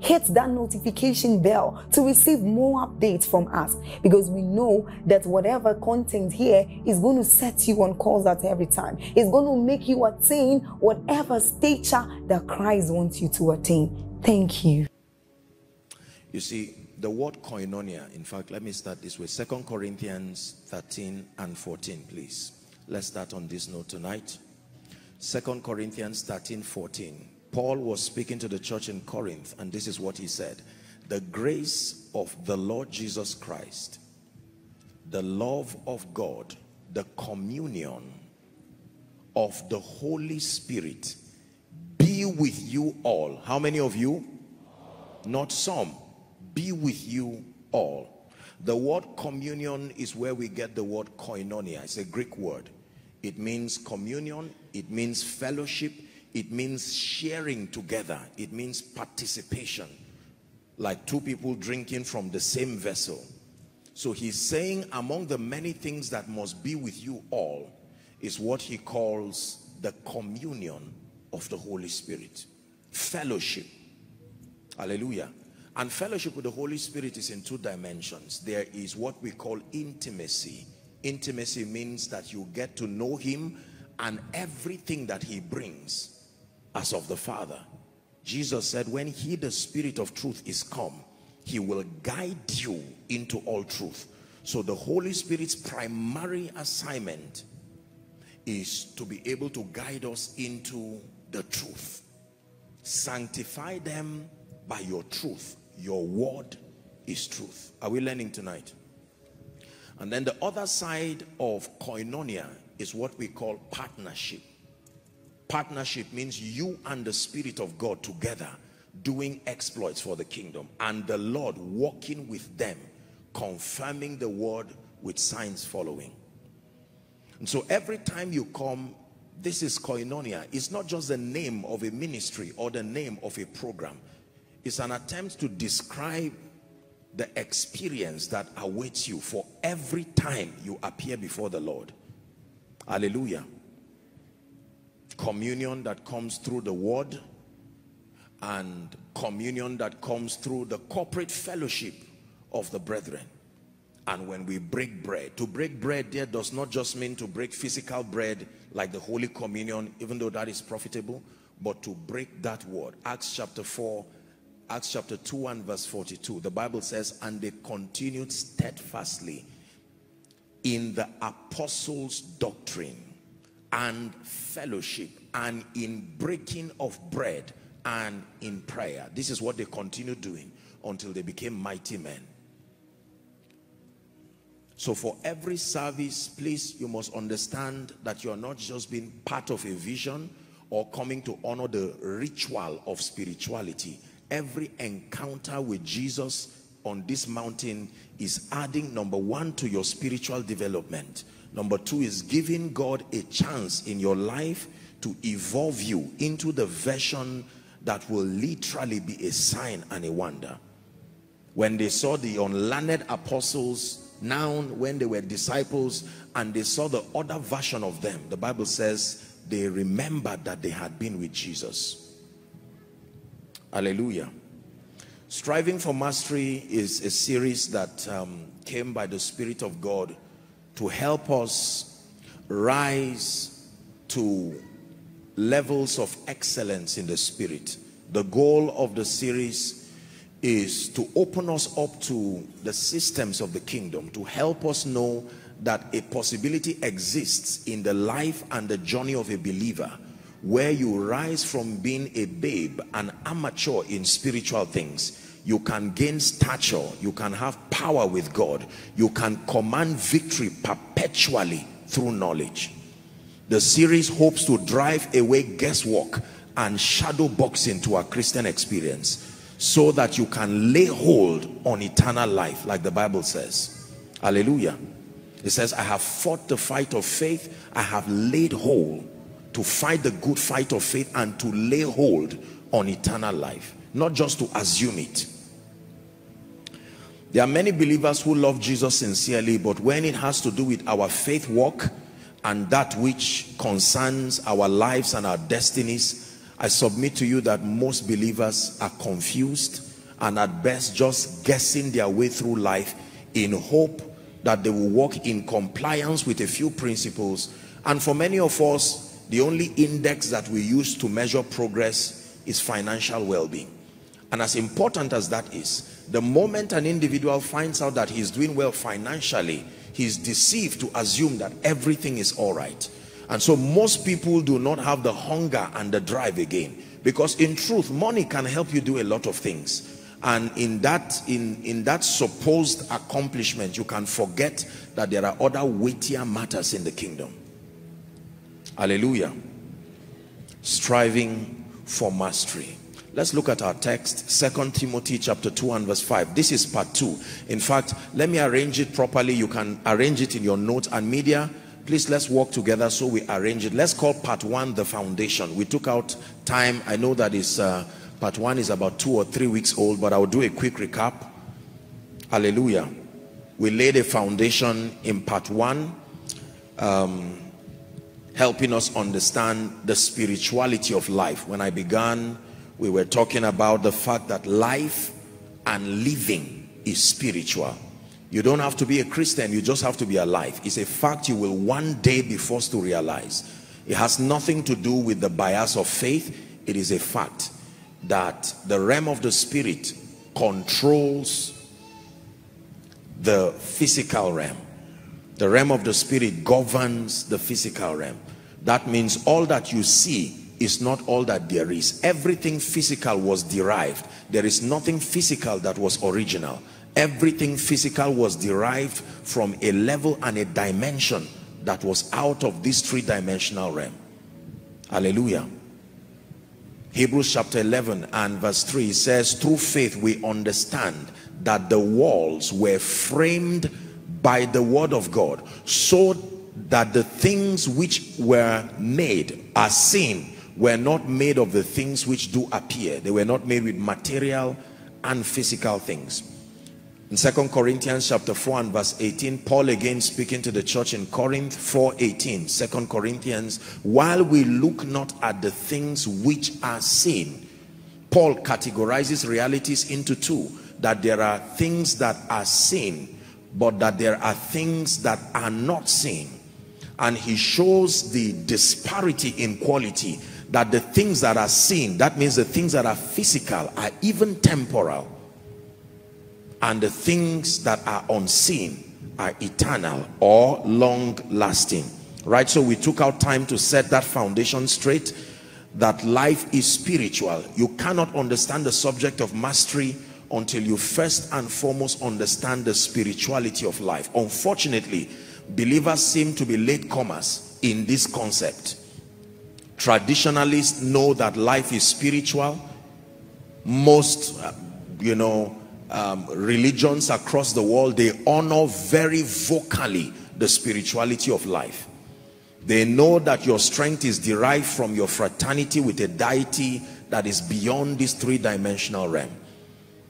hit that notification bell to receive more updates from us because we know that whatever content here is going to set you on course at every time. It's going to make you attain whatever stature that Christ wants you to attain. Thank you. You see, the word koinonia, in fact, let me start this way. Second Corinthians 13 and 14, please. Let's start on this note tonight. Second Corinthians 13, 14. Paul was speaking to the church in Corinth, and this is what he said. The grace of the Lord Jesus Christ, the love of God, the communion of the Holy Spirit be with you all. How many of you? Not some. Be with you all. The word communion is where we get the word koinonia. It's a Greek word. It means communion. It means fellowship it means sharing together. It means participation. Like two people drinking from the same vessel. So he's saying among the many things that must be with you all is what he calls the communion of the Holy Spirit. Fellowship. Hallelujah. And fellowship with the Holy Spirit is in two dimensions. There is what we call intimacy. Intimacy means that you get to know him and everything that he brings as of the Father. Jesus said, when he, the spirit of truth is come, he will guide you into all truth. So the Holy Spirit's primary assignment is to be able to guide us into the truth. Sanctify them by your truth. Your word is truth. Are we learning tonight? And then the other side of koinonia is what we call partnership. Partnership means you and the Spirit of God together doing exploits for the kingdom and the Lord walking with them, confirming the word with signs following. And so every time you come, this is koinonia. It's not just the name of a ministry or the name of a program. It's an attempt to describe the experience that awaits you for every time you appear before the Lord. Hallelujah communion that comes through the word and communion that comes through the corporate fellowship of the brethren. And when we break bread to break bread there does not just mean to break physical bread like the holy communion even though that is profitable but to break that word. Acts chapter 4 acts chapter 2 and verse 42 the bible says and they continued steadfastly in the apostles doctrine and fellowship and in breaking of bread and in prayer. This is what they continued doing until they became mighty men. So for every service, please, you must understand that you're not just being part of a vision or coming to honor the ritual of spirituality. Every encounter with Jesus on this mountain is adding number one to your spiritual development Number two is giving God a chance in your life to evolve you into the version that will literally be a sign and a wonder. When they saw the unlearned apostles, now when they were disciples and they saw the other version of them, the Bible says they remembered that they had been with Jesus. Hallelujah. Striving for Mastery is a series that um, came by the Spirit of God to help us rise to levels of excellence in the spirit. The goal of the series is to open us up to the systems of the kingdom, to help us know that a possibility exists in the life and the journey of a believer where you rise from being a babe, an amateur in spiritual things. You can gain stature, you can have power with God, you can command victory perpetually through knowledge. The series hopes to drive away guesswork and shadow boxing to our Christian experience so that you can lay hold on eternal life like the Bible says. Hallelujah. It says, I have fought the fight of faith. I have laid hold to fight the good fight of faith and to lay hold on eternal life. Not just to assume it. There are many believers who love Jesus sincerely, but when it has to do with our faith walk and that which concerns our lives and our destinies, I submit to you that most believers are confused and at best just guessing their way through life in hope that they will walk in compliance with a few principles. And for many of us, the only index that we use to measure progress is financial well-being. And as important as that is, the moment an individual finds out that he's doing well financially, he's deceived to assume that everything is all right. And so most people do not have the hunger and the drive again. Because in truth, money can help you do a lot of things. And in that, in, in that supposed accomplishment, you can forget that there are other weightier matters in the kingdom. Hallelujah. Striving for mastery. Let's look at our text, Second Timothy chapter 2 and verse 5. This is part 2. In fact, let me arrange it properly. You can arrange it in your notes and media. Please let's work together so we arrange it. Let's call part one the foundation. We took out time. I know that is uh, part one is about two or three weeks old but i'll do a quick recap. Hallelujah. We laid a foundation in part one um, helping us understand the spirituality of life. When i began we were talking about the fact that life and living is spiritual you don't have to be a Christian, you just have to be alive. It's a fact you will one day be forced to realize. It has nothing to do with the bias of faith. It is a fact that the realm of the spirit controls the physical realm. The realm of the spirit governs the physical realm. That means all that you see is not all that there is. Everything physical was derived. There is nothing physical that was original everything physical was derived from a level and a dimension that was out of this three-dimensional realm hallelujah hebrews chapter 11 and verse 3 says through faith we understand that the walls were framed by the word of god so that the things which were made are seen were not made of the things which do appear. They were not made with material and physical things. In Second Corinthians chapter 4 and verse 18, Paul again speaking to the church in Corinth 4 18, 2 Corinthians, while we look not at the things which are seen, Paul categorizes realities into two, that there are things that are seen, but that there are things that are not seen. And he shows the disparity in quality that the things that are seen, that means the things that are physical, are even temporal. And the things that are unseen are eternal or long lasting right so we took out time to set that foundation straight that life is spiritual. You cannot understand the subject of mastery until you first and foremost understand the spirituality of life. Unfortunately believers seem to be latecomers in this concept traditionalists know that life is spiritual most uh, you know um, religions across the world, they honor very vocally the spirituality of life. They know that your strength is derived from your fraternity with a deity that is beyond this three-dimensional realm.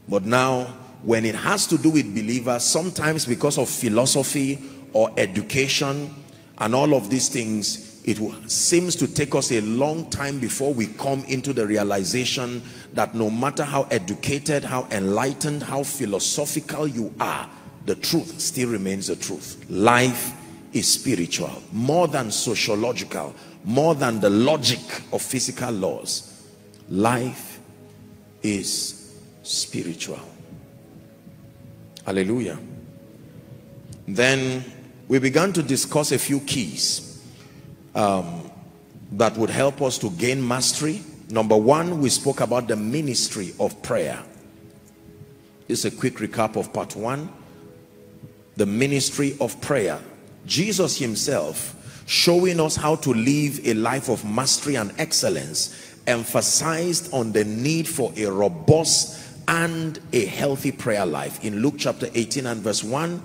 But now, when it has to do with believers, sometimes because of philosophy or education and all of these things, it seems to take us a long time before we come into the realization that no matter how educated, how enlightened, how philosophical you are, the truth still remains the truth. Life is spiritual, more than sociological, more than the logic of physical laws. Life is spiritual. Hallelujah. Then we began to discuss a few keys um, that would help us to gain mastery. Number one, we spoke about the ministry of prayer. It's a quick recap of part one. The ministry of prayer. Jesus himself showing us how to live a life of mastery and excellence emphasized on the need for a robust and a healthy prayer life. In Luke chapter 18 and verse 1,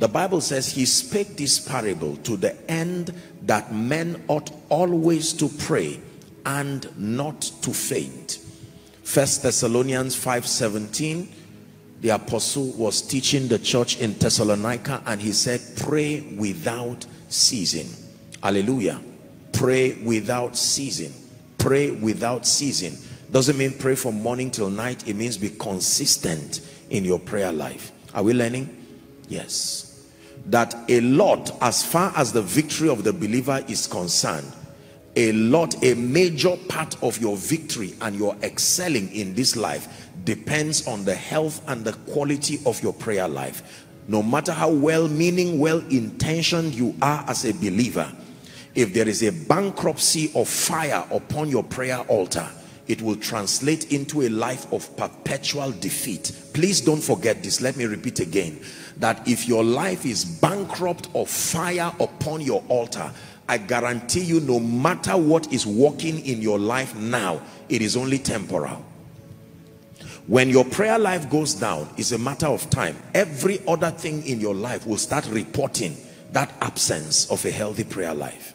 the Bible says he spake this parable to the end that men ought always to pray and not to faint. First Thessalonians 5:17 the apostle was teaching the church in Thessalonica and he said pray without ceasing. Hallelujah. Pray without ceasing. Pray without ceasing. Doesn't mean pray from morning till night. It means be consistent in your prayer life. Are we learning? Yes that a lot as far as the victory of the believer is concerned a lot a major part of your victory and your excelling in this life depends on the health and the quality of your prayer life. No matter how well meaning well intentioned you are as a believer if there is a bankruptcy of fire upon your prayer altar it will translate into a life of perpetual defeat. Please don't forget this. Let me repeat again. That if your life is bankrupt of fire upon your altar I guarantee you no matter what is working in your life now it is only temporal. When your prayer life goes down it's a matter of time. Every other thing in your life will start reporting that absence of a healthy prayer life.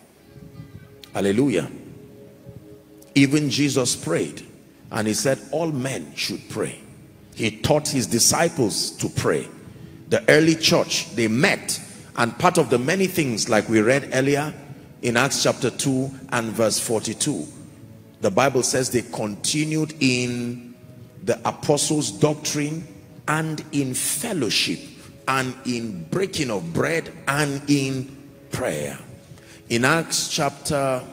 Hallelujah even Jesus prayed and he said all men should pray. He taught his disciples to pray. The early church they met and part of the many things like we read earlier in Acts chapter 2 and verse 42 the Bible says they continued in the apostles doctrine and in fellowship and in breaking of bread and in prayer. In Acts chapter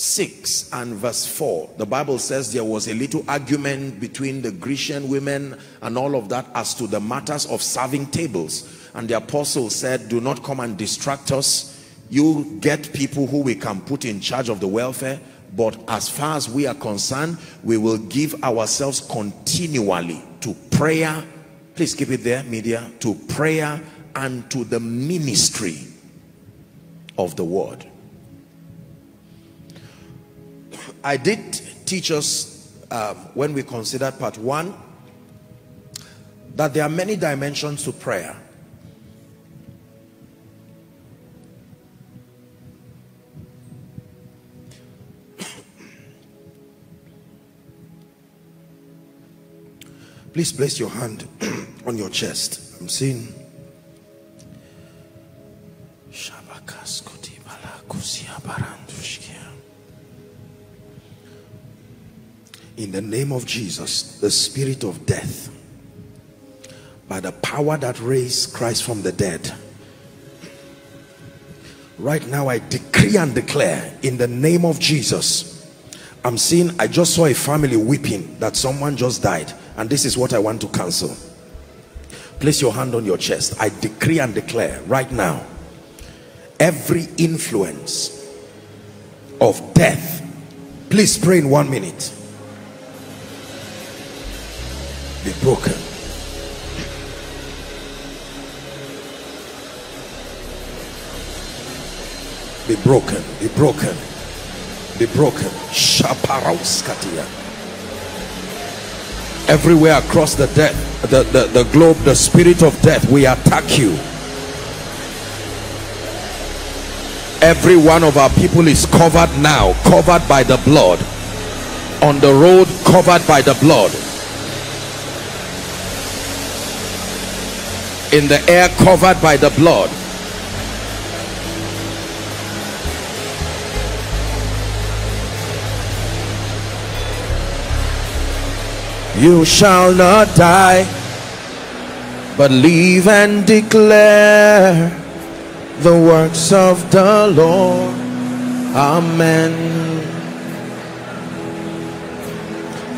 6 and verse 4 the bible says there was a little argument between the grecian women and all of that as to the matters of serving tables. And the apostle said do not come and distract us. You get people who we can put in charge of the welfare but as far as we are concerned we will give ourselves continually to prayer. Please keep it there media. To prayer and to the ministry of the word I did teach us um, when we considered part one that there are many dimensions to prayer. Please place your hand on your chest. I'm seeing. In the name of Jesus the spirit of death by the power that raised Christ from the dead. Right now I decree and declare in the name of Jesus I'm seeing I just saw a family weeping that someone just died and this is what I want to cancel. Place your hand on your chest. I decree and declare right now every influence of death please pray in one minute be broken. Be broken, be broken, be broken. Shaparauskatia. Everywhere across the death, the, the, the globe, the spirit of death, we attack you. Every one of our people is covered now, covered by the blood. On the road, covered by the blood in the air covered by the blood. You shall not die but live and declare the works of the Lord. Amen.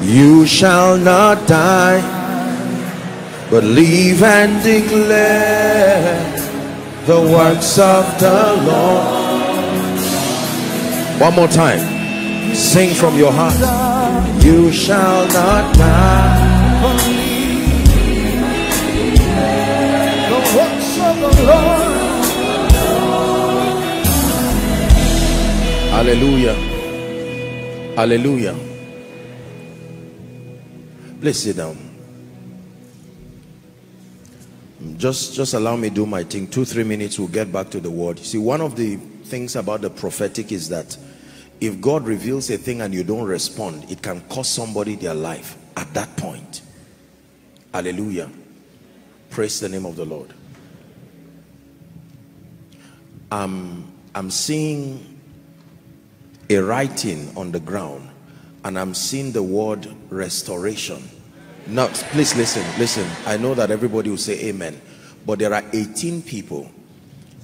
You shall not die, but live and declare the works of the Lord. One more time. Sing from your heart. You shall not die. The works of the Lord. Hallelujah. Hallelujah. Please sit down. Just, just allow me do my thing. Two, three minutes, we'll get back to the word. See, one of the things about the prophetic is that if God reveals a thing and you don't respond, it can cost somebody their life at that point. Hallelujah. Praise the name of the Lord. I'm, I'm seeing a writing on the ground and I'm seeing the word restoration. Now, please listen, listen. I know that everybody will say amen, but there are 18 people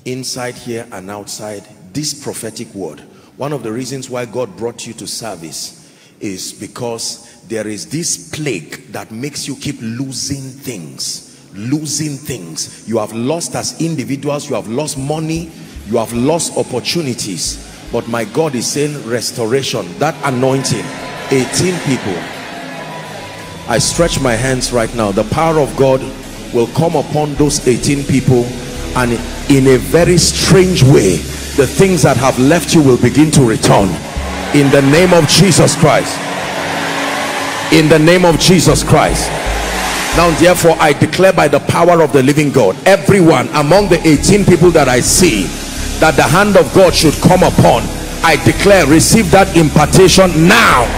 inside here and outside this prophetic word. One of the reasons why God brought you to service is because there is this plague that makes you keep losing things, losing things. You have lost as individuals, you have lost money, you have lost opportunities. But my God is saying restoration, that anointing 18 people I stretch my hands right now. The power of God will come upon those 18 people and in a very strange way the things that have left you will begin to return. In the name of Jesus Christ. In the name of Jesus Christ. Now therefore I declare by the power of the living God everyone among the 18 people that I see that the hand of God should come upon I declare receive that impartation now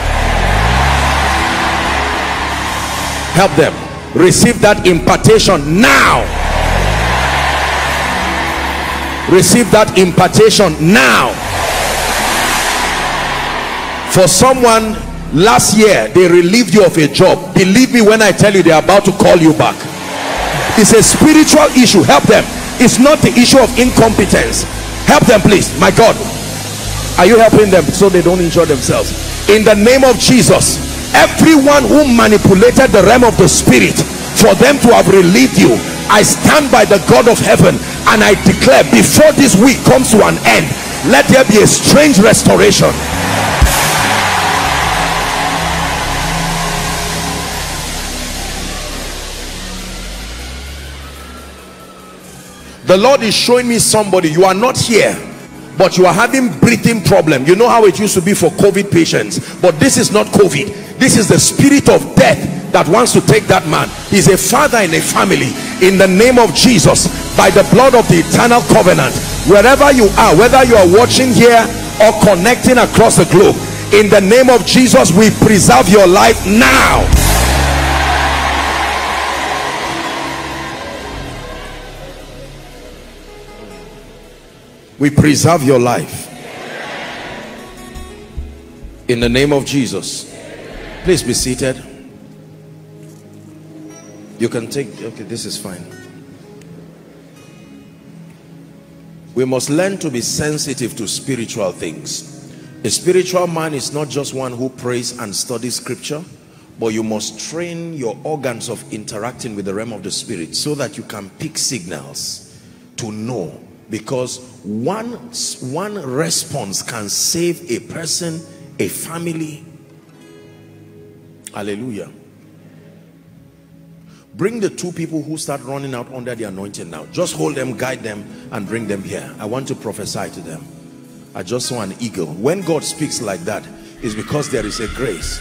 help them. Receive that impartation now. Receive that impartation now. For someone last year they relieved you of a job. Believe me when i tell you they're about to call you back. It's a spiritual issue. Help them. It's not the issue of incompetence. Help them please. My god. Are you helping them so they don't injure themselves? In the name of jesus everyone who manipulated the realm of the spirit for them to have relieved you i stand by the god of heaven and i declare before this week comes to an end let there be a strange restoration. The lord is showing me somebody. You are not here but you are having breathing problem. You know how it used to be for covid patients. But this is not covid. This is the spirit of death that wants to take that man. He's a father in a family. In the name of jesus by the blood of the eternal covenant wherever you are whether you are watching here or connecting across the globe in the name of jesus we preserve your life now we preserve your life. In the name of Jesus. Please be seated. You can take okay this is fine. We must learn to be sensitive to spiritual things. A spiritual man is not just one who prays and studies scripture but you must train your organs of interacting with the realm of the spirit so that you can pick signals to know because one one response can save a person a family. Hallelujah. Bring the two people who start running out under the anointing now. Just hold them guide them and bring them here. I want to prophesy to them. I just saw an eagle. When god speaks like that is because there is a grace.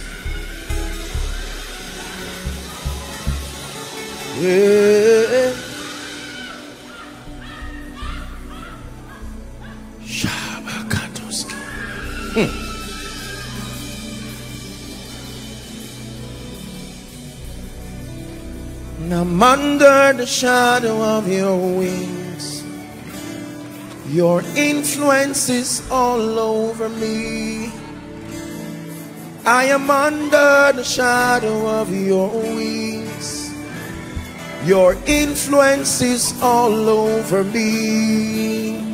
Yeah. Hmm. I'm under the shadow of your wings. Your influence is all over me. I am under the shadow of your wings. Your influence is all over me.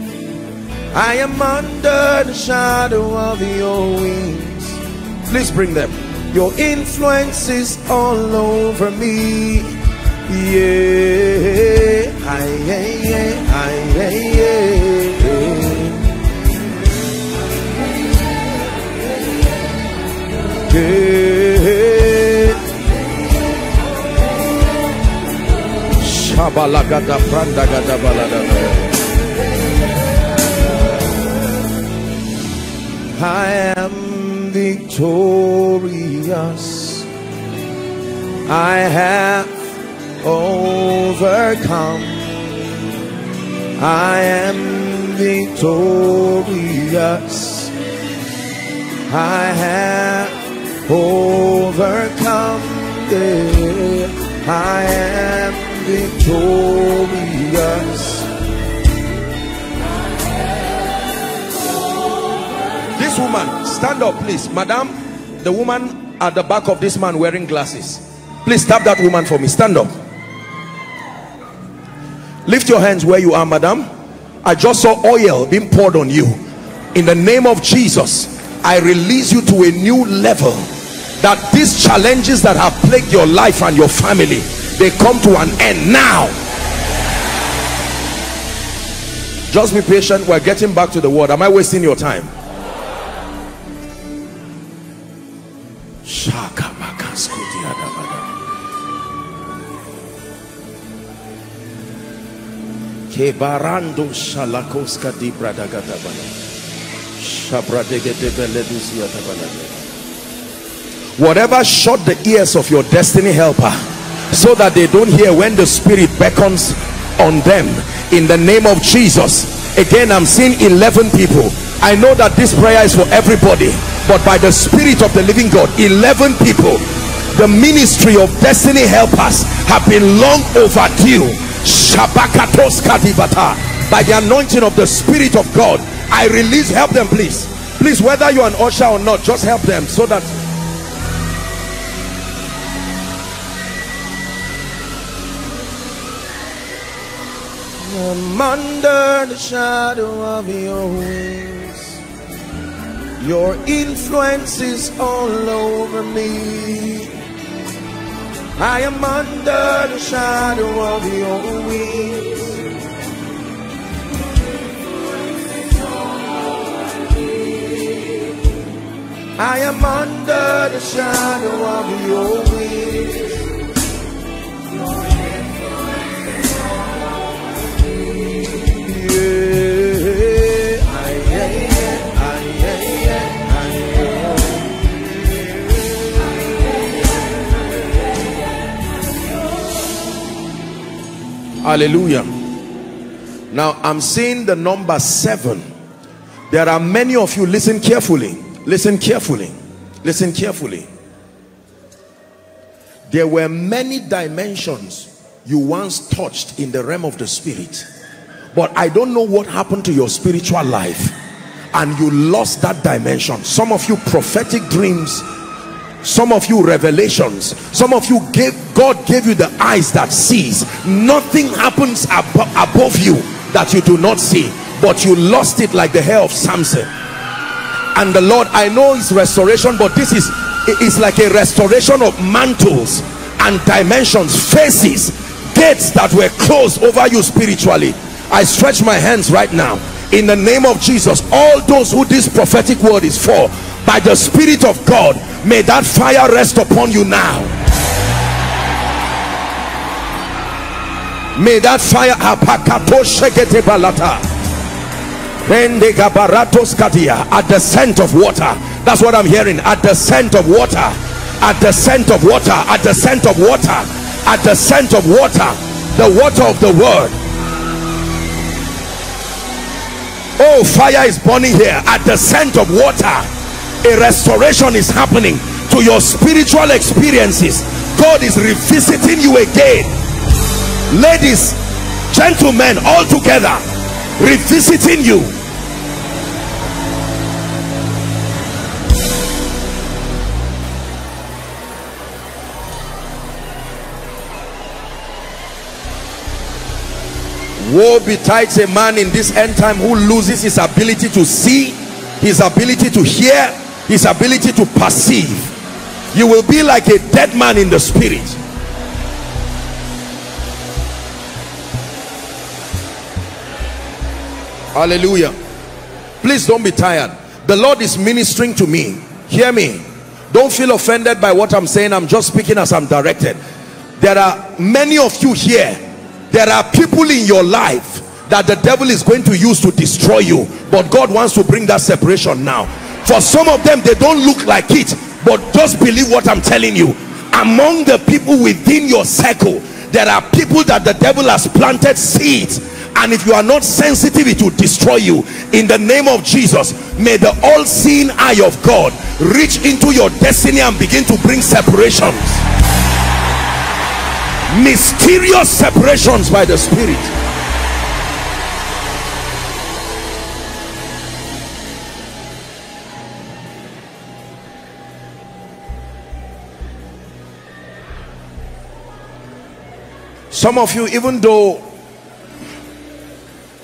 I am under the shadow of your wings. Please bring them. Your influence is all over me. Yeah, I, yeah, yeah, I, yeah, yeah. Yeah. Shabalagada prandagada balada. I am victorious. I have overcome. I am victorious. I have overcome. Yeah. I am victorious. This woman, stand up, please. Madam, the woman at the back of this man wearing glasses. Please tap that woman for me. Stand up. Lift your hands where you are, madam. I just saw oil being poured on you. In the name of Jesus, I release you to a new level. That these challenges that have plagued your life and your family, they come to an end now. Just be patient. We're getting back to the word. Am I wasting your time? Kebarando shalakoska di bradagatabala. Whatever shut the ears of your destiny helper so that they don't hear when the spirit beckons on them in the name of Jesus. Again, I'm seeing 11 people. I know that this prayer is for everybody, but by the spirit of the living God, 11 people, the ministry of destiny helpers have been long overdue. By the anointing of the spirit of God I release help them please. Please whether you're an usher or not just help them so that I'm under the shadow of your wings your influence is all over me I am under the shadow of your wings. I am under the shadow of your wings. Hallelujah. Now i'm seeing the number seven. There are many of you listen carefully. Listen carefully. Listen carefully. There were many dimensions you once touched in the realm of the spirit but i don't know what happened to your spiritual life and you lost that dimension. Some of you prophetic dreams some of you revelations. Some of you gave god gave you the eyes that sees. Nothing happens ab above you that you do not see but you lost it like the hair of samson. And the lord i know it's restoration but this is it's like a restoration of mantles and dimensions faces gates that were closed over you spiritually. I stretch my hands right now. In the name of jesus all those who this prophetic word is for by the spirit of god may that fire rest upon you now. May that fire at the scent of water. That's what i'm hearing. At the scent of water. At the scent of water. At the scent of water. At the scent of water. The water of the word. Oh fire is burning here. At the scent of water a restoration is happening to your spiritual experiences. God is revisiting you again. Ladies gentlemen all together revisiting you. Woe betides a man in this end time who loses his ability to see his ability to hear his ability to perceive. You will be like a dead man in the spirit. Hallelujah. Please don't be tired. The lord is ministering to me. Hear me. Don't feel offended by what i'm saying. I'm just speaking as i'm directed. There are many of you here. There are people in your life that the devil is going to use to destroy you. But god wants to bring that separation now for some of them they don't look like it. But just believe what i'm telling you. Among the people within your circle there are people that the devil has planted seeds. And if you are not sensitive it will destroy you. In the name of jesus may the all-seeing eye of god reach into your destiny and begin to bring separations. Mysterious separations by the spirit some of you even though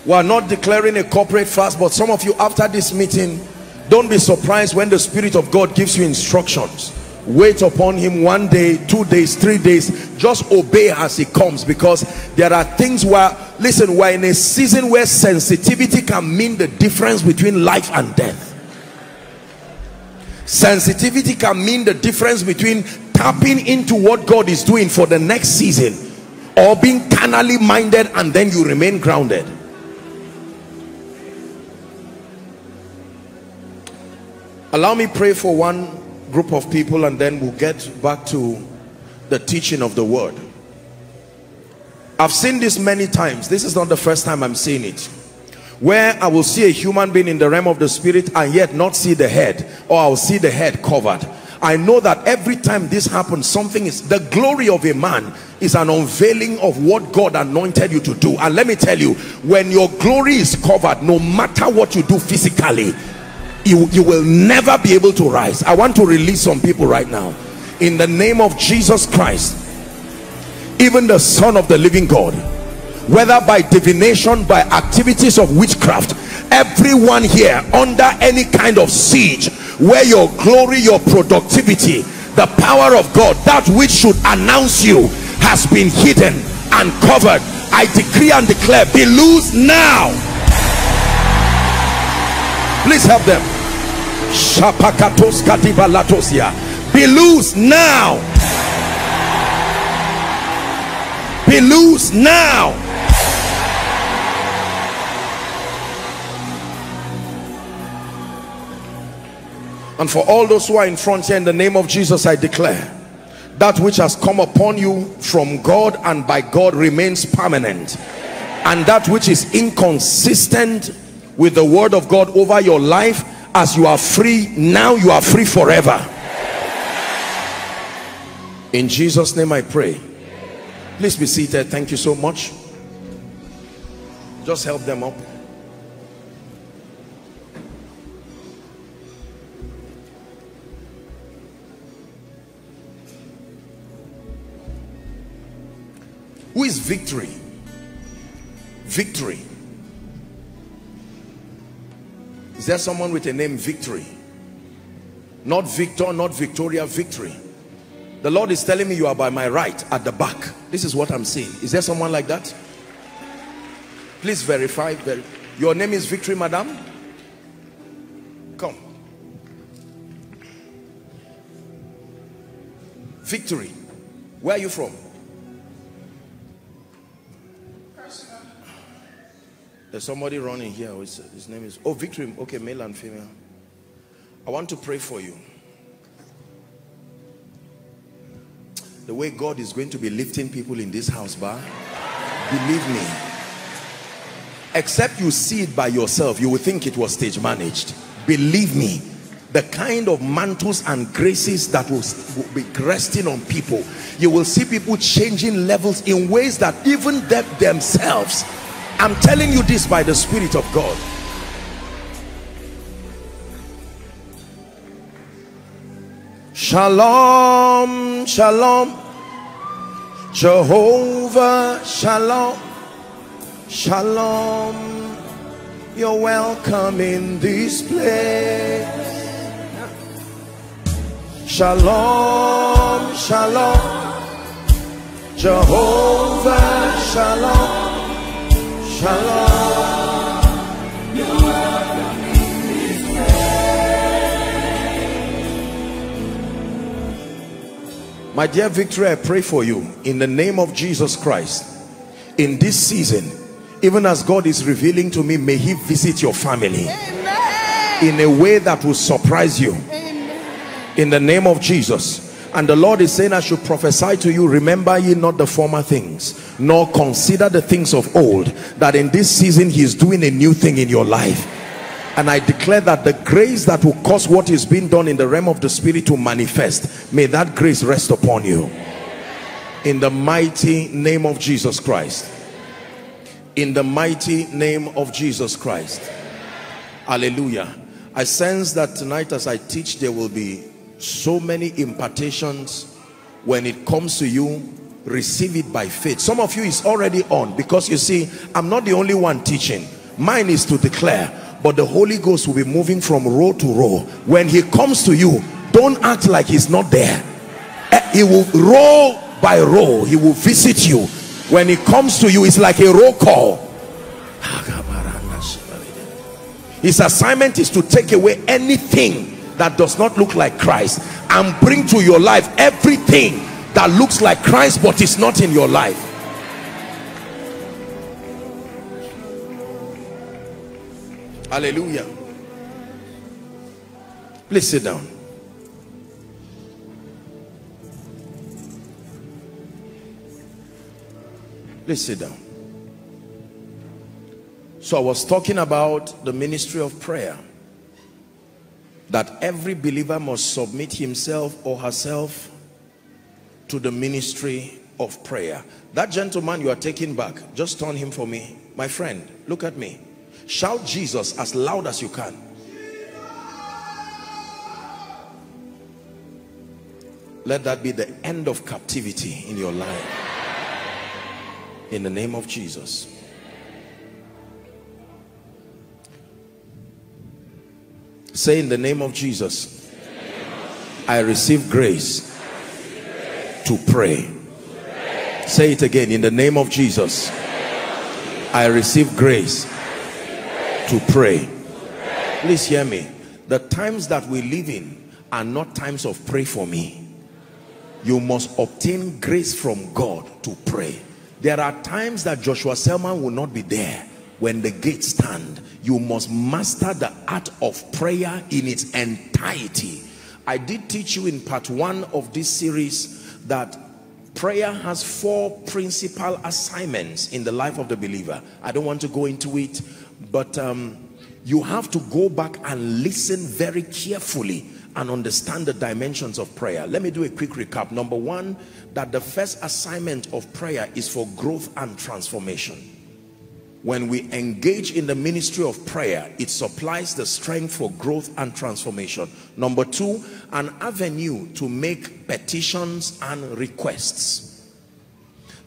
we are not declaring a corporate fast but some of you after this meeting don't be surprised when the spirit of god gives you instructions. Wait upon him one day two days three days. Just obey as he comes because there are things where listen we're in a season where sensitivity can mean the difference between life and death. Sensitivity can mean the difference between tapping into what god is doing for the next season or being carnally minded and then you remain grounded. Allow me pray for one group of people and then we'll get back to the teaching of the word. I've seen this many times. This is not the first time I'm seeing it. Where I will see a human being in the realm of the spirit and yet not see the head or I'll see the head covered I know that every time this happens something is the glory of a man is an unveiling of what God anointed you to do. And let me tell you when your glory is covered no matter what you do physically you, you will never be able to rise. I want to release some people right now. In the name of Jesus Christ even the son of the living God whether by divination by activities of witchcraft everyone here under any kind of siege where your glory your productivity the power of God that which should announce you has been hidden and covered. I decree and declare be loose now. Please help them. Be loose now. Be loose now and for all those who are in front here in the name of Jesus I declare that which has come upon you from God and by God remains permanent. And that which is inconsistent with the word of God over your life as you are free now you are free forever. In Jesus name I pray. Please be seated. Thank you so much. Just help them up Who is victory? Victory. Is there someone with a name victory? Not Victor, not Victoria, victory. The Lord is telling me you are by my right at the back. This is what I'm saying. Is there someone like that? Please verify. Ver Your name is Victory, madam? Come. Victory. Where are you from? There's somebody running here. His name is, oh, Victory. Okay, male and female. I want to pray for you. The way God is going to be lifting people in this house, bar, believe me. Except you see it by yourself, you will think it was stage managed. Believe me, the kind of mantles and graces that will, will be resting on people, you will see people changing levels in ways that even them themselves I'm telling you this by the Spirit of God. Shalom, shalom, Jehovah, shalom, shalom. You're welcome in this place. Shalom, shalom. Jehovah, shalom, shalom. My dear Victory, I pray for you in the name of Jesus Christ. In this season, even as God is revealing to me, may He visit your family Amen. in a way that will surprise you. Amen. In the name of Jesus. And the Lord is saying, I should prophesy to you, remember ye not the former things, nor consider the things of old, that in this season He is doing a new thing in your life. And I declare that the grace that will cause what is being done in the realm of the spirit to manifest, may that grace rest upon you. In the mighty name of Jesus Christ. In the mighty name of Jesus Christ. Hallelujah. I sense that tonight as I teach, there will be so many impartations. When it comes to you, receive it by faith. Some of you is already on because you see, I'm not the only one teaching. Mine is to declare but the Holy Ghost will be moving from row to row. When he comes to you, don't act like he's not there. Eh, He will row by row. He will visit you. When he comes to you, it's like a roll call. His assignment is to take away anything that does not look like Christ and bring to your life everything that looks like Christ but is not in your life. Hallelujah. Please sit down. Please sit down. So I was talking about the ministry of prayer. That every believer must submit himself or herself to the ministry of prayer. That gentleman you are taking back, just turn him for me. My friend, look at me. Shout Jesus as loud as you can. Let that be the end of captivity in your life. In the name of Jesus. Say in the name of Jesus. I receive grace to pray. Say it again in the name of Jesus. I receive grace to pray. Please hear me. The times that we live in are not times of pray for me. You must obtain grace from God to pray. There are times that Joshua Selman will not be there when the gates stand. You must master the art of prayer in its entirety. I did teach you in part one of this series that prayer has four principal assignments in the life of the believer. I don't want to go into it, but um, you have to go back and listen very carefully and understand the dimensions of prayer. Let me do a quick recap. Number one, that the first assignment of prayer is for growth and transformation. When we engage in the ministry of prayer, it supplies the strength for growth and transformation. Number two, an avenue to make petitions and requests.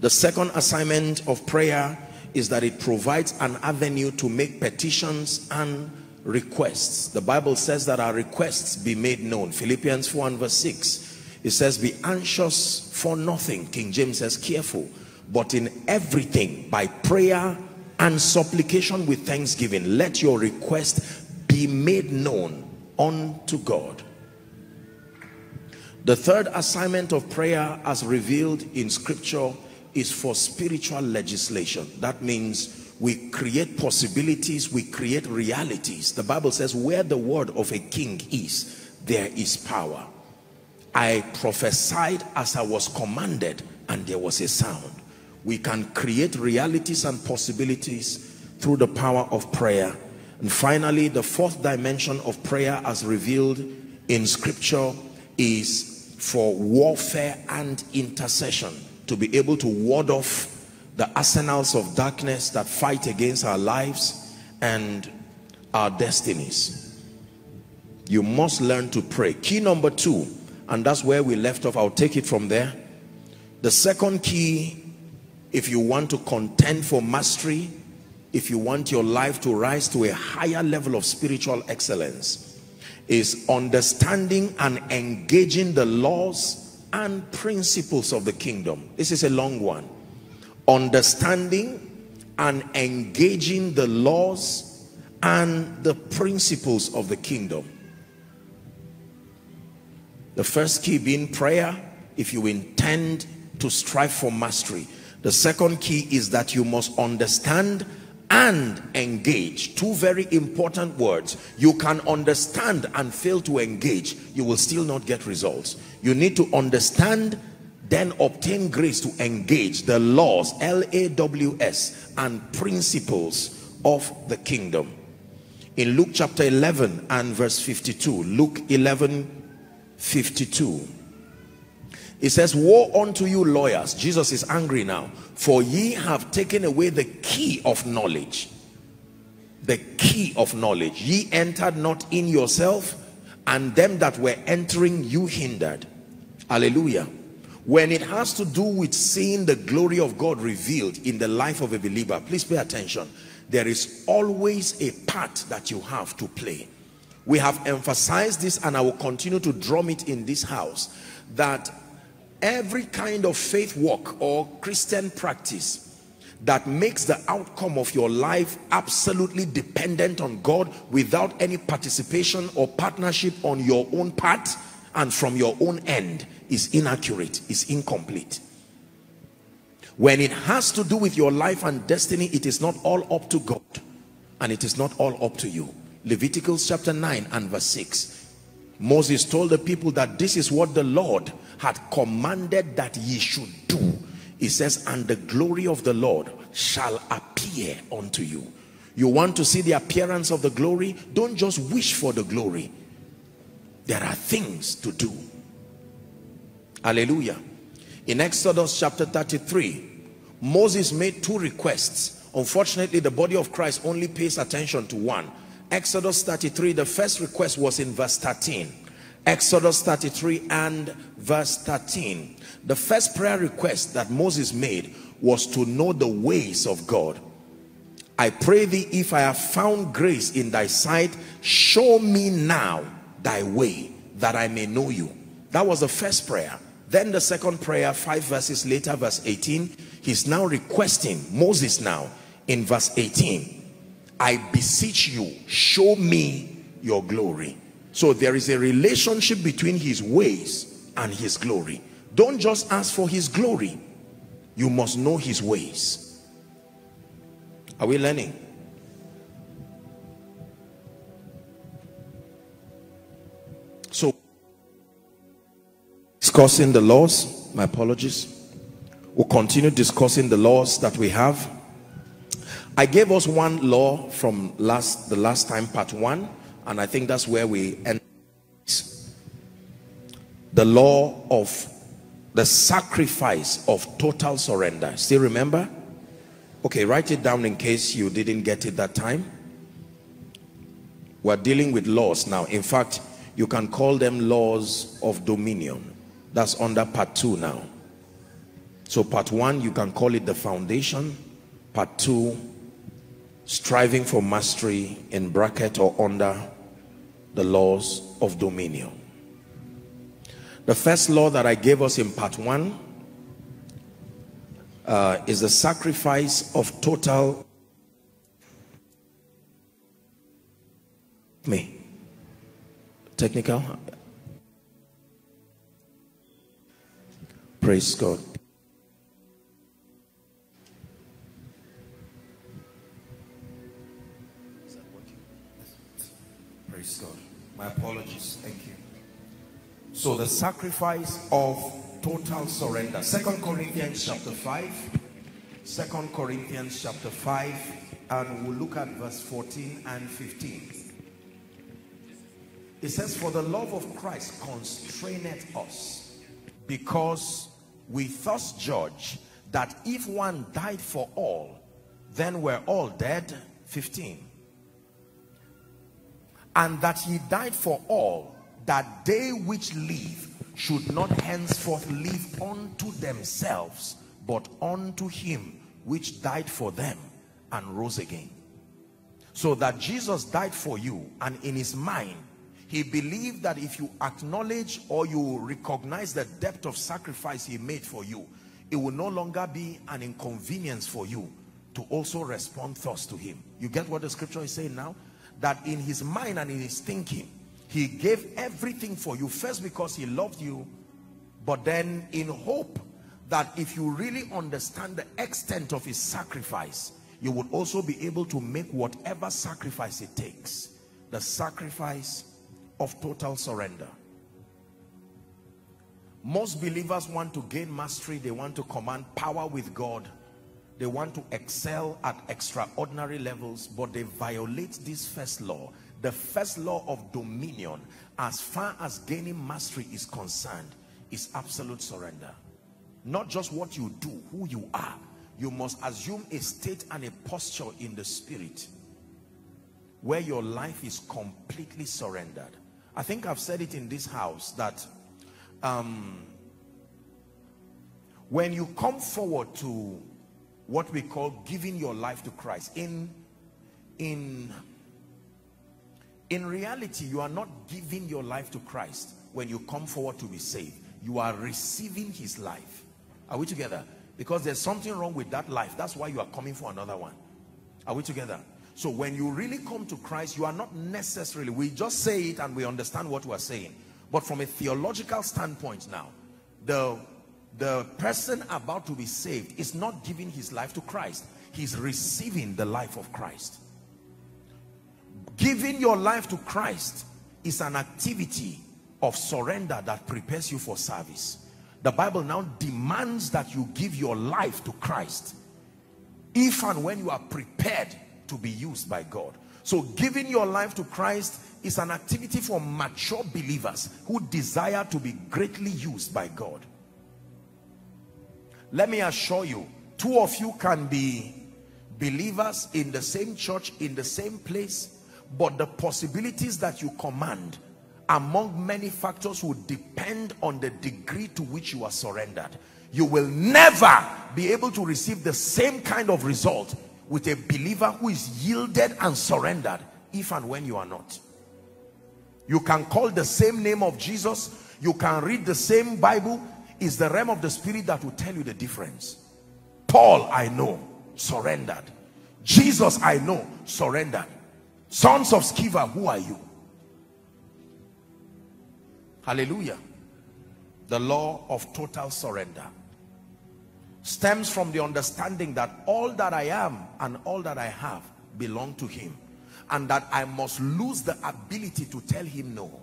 The second assignment of prayer is that it provides an avenue to make petitions and requests. The Bible says that our requests be made known. Philippians 4 and verse 6. It says, be anxious for nothing. King James says, careful. But in everything, by prayer and supplication with thanksgiving, let your request be made known unto God. The third assignment of prayer as revealed in scripture is for spiritual legislation. That means we create possibilities, we create realities. The Bible says where the word of a king is, there is power. I prophesied as I was commanded and there was a sound. We can create realities and possibilities through the power of prayer. And finally, the fourth dimension of prayer as revealed in scripture is for warfare and intercession to be able to ward off the arsenals of darkness that fight against our lives and our destinies. You must learn to pray. Key number two, and that's where we left off. I'll take it from there. The second key, if you want to contend for mastery, if you want your life to rise to a higher level of spiritual excellence, is understanding and engaging the laws and principles of the kingdom. This is a long one. Understanding and engaging the laws and the principles of the kingdom. The first key being prayer, if you intend to strive for mastery. The second key is that you must understand and engage. Two very important words. You can understand and fail to engage. You will still not get results. You need to understand, then obtain grace to engage the laws, L-A-W-S, and principles of the kingdom. In Luke chapter 11 and verse 52, Luke 11, 52. It says, Woe unto you, lawyers. Jesus is angry now. For ye have taken away the key of knowledge. The key of knowledge. Ye entered not in yourself, and them that were entering you hindered. Hallelujah. When it has to do with seeing the glory of God revealed in the life of a believer, please pay attention. There is always a part that you have to play. We have emphasized this and I will continue to drum it in this house that every kind of faith walk or Christian practice that makes the outcome of your life absolutely dependent on God without any participation or partnership on your own part and from your own end is inaccurate, is incomplete. When it has to do with your life and destiny, it is not all up to God and it is not all up to you. Leviticus chapter 9 and verse 6. Moses told the people that this is what the Lord had commanded that ye should do. He says, and the glory of the Lord shall appear unto you. You want to see the appearance of the glory? Don't just wish for the glory. There are things to do. Hallelujah. In Exodus chapter 33, Moses made two requests. Unfortunately, the body of Christ only pays attention to one. Exodus 33, the first request was in verse 13. Exodus 33 and verse 13. The first prayer request that Moses made was to know the ways of God. I pray thee, if I have found grace in thy sight, show me now thy way, that I may know you. That was the first prayer. Then the second prayer, five verses later, verse 18, he's now requesting, Moses now, in verse 18, I beseech you, show me your glory. So there is a relationship between his ways and his glory. Don't just ask for his glory. You must know his ways. Are we learning? So, discussing the laws, my apologies. We'll continue discussing the laws that we have I gave us one law from last the last time, part one, and I think that's where we end. The law of the sacrifice of total surrender. Still remember? Okay, write it down in case you didn't get it that time. We're dealing with laws now. In fact, you can call them laws of dominion. That's under part two now. So part one, you can call it the foundation. Part two, striving for mastery in bracket or under the laws of dominion. The first law that I gave us in part one uh, is the sacrifice of total me. Technical? Praise God the sacrifice of total surrender. Second Corinthians chapter 5. Second Corinthians chapter 5. And we'll look at verse 14 and 15. It says, For the love of Christ constraineth us, because we thus judge that if one died for all, then we're all dead. 15 and that he died for all that they which live should not henceforth live unto themselves but unto him which died for them and rose again so that Jesus died for you and in his mind He believed that if you acknowledge or you recognize the depth of sacrifice he made for you, it will no longer be an inconvenience for you to also respond thus to him. You get what the scripture is saying now? That in his mind and in his thinking, he gave everything for you. First because he loved you, but then in hope that if you really understand the extent of his sacrifice, you would also be able to make whatever sacrifice it takes. The sacrifice of total surrender. Most believers want to gain mastery. They want to command power with God. They want to excel at extraordinary levels, but they violate this first law. The first law of dominion, as far as gaining mastery is concerned, is absolute surrender. Not just what you do, who you are. You must assume a state and a posture in the spirit where your life is completely surrendered. I think I've said it in this house that um, when you come forward to what we call giving your life to Christ in in in reality you are not giving your life to Christ when you come forward to be saved. You are receiving his life. Are we together? Because there's something wrong with that life. That's why you are coming for another one. Are we together? So when you really come to Christ you are not necessarily we just say it and we understand what we're saying. But from a theological standpoint now the the person about to be saved is not giving his life to Christ. He's receiving the life of Christ giving your life to Christ is an activity of surrender that prepares you for service. The Bible now demands that you give your life to Christ if and when you are prepared to be used by God. So giving your life to Christ is an activity for mature believers who desire to be greatly used by God. Let me assure you two of you can be believers in the same church in the same place but the possibilities that you command among many factors would depend on the degree to which you are surrendered. You will never be able to receive the same kind of result with a believer who is yielded and surrendered if and when you are not. You can call the same name of Jesus. You can read the same Bible. Is the realm of the spirit that will tell you the difference. Paul I know surrendered. Jesus I know surrendered sons of Sceva who are you? Hallelujah. The law of total surrender stems from the understanding that all that I am and all that I have belong to him and that I must lose the ability to tell him no.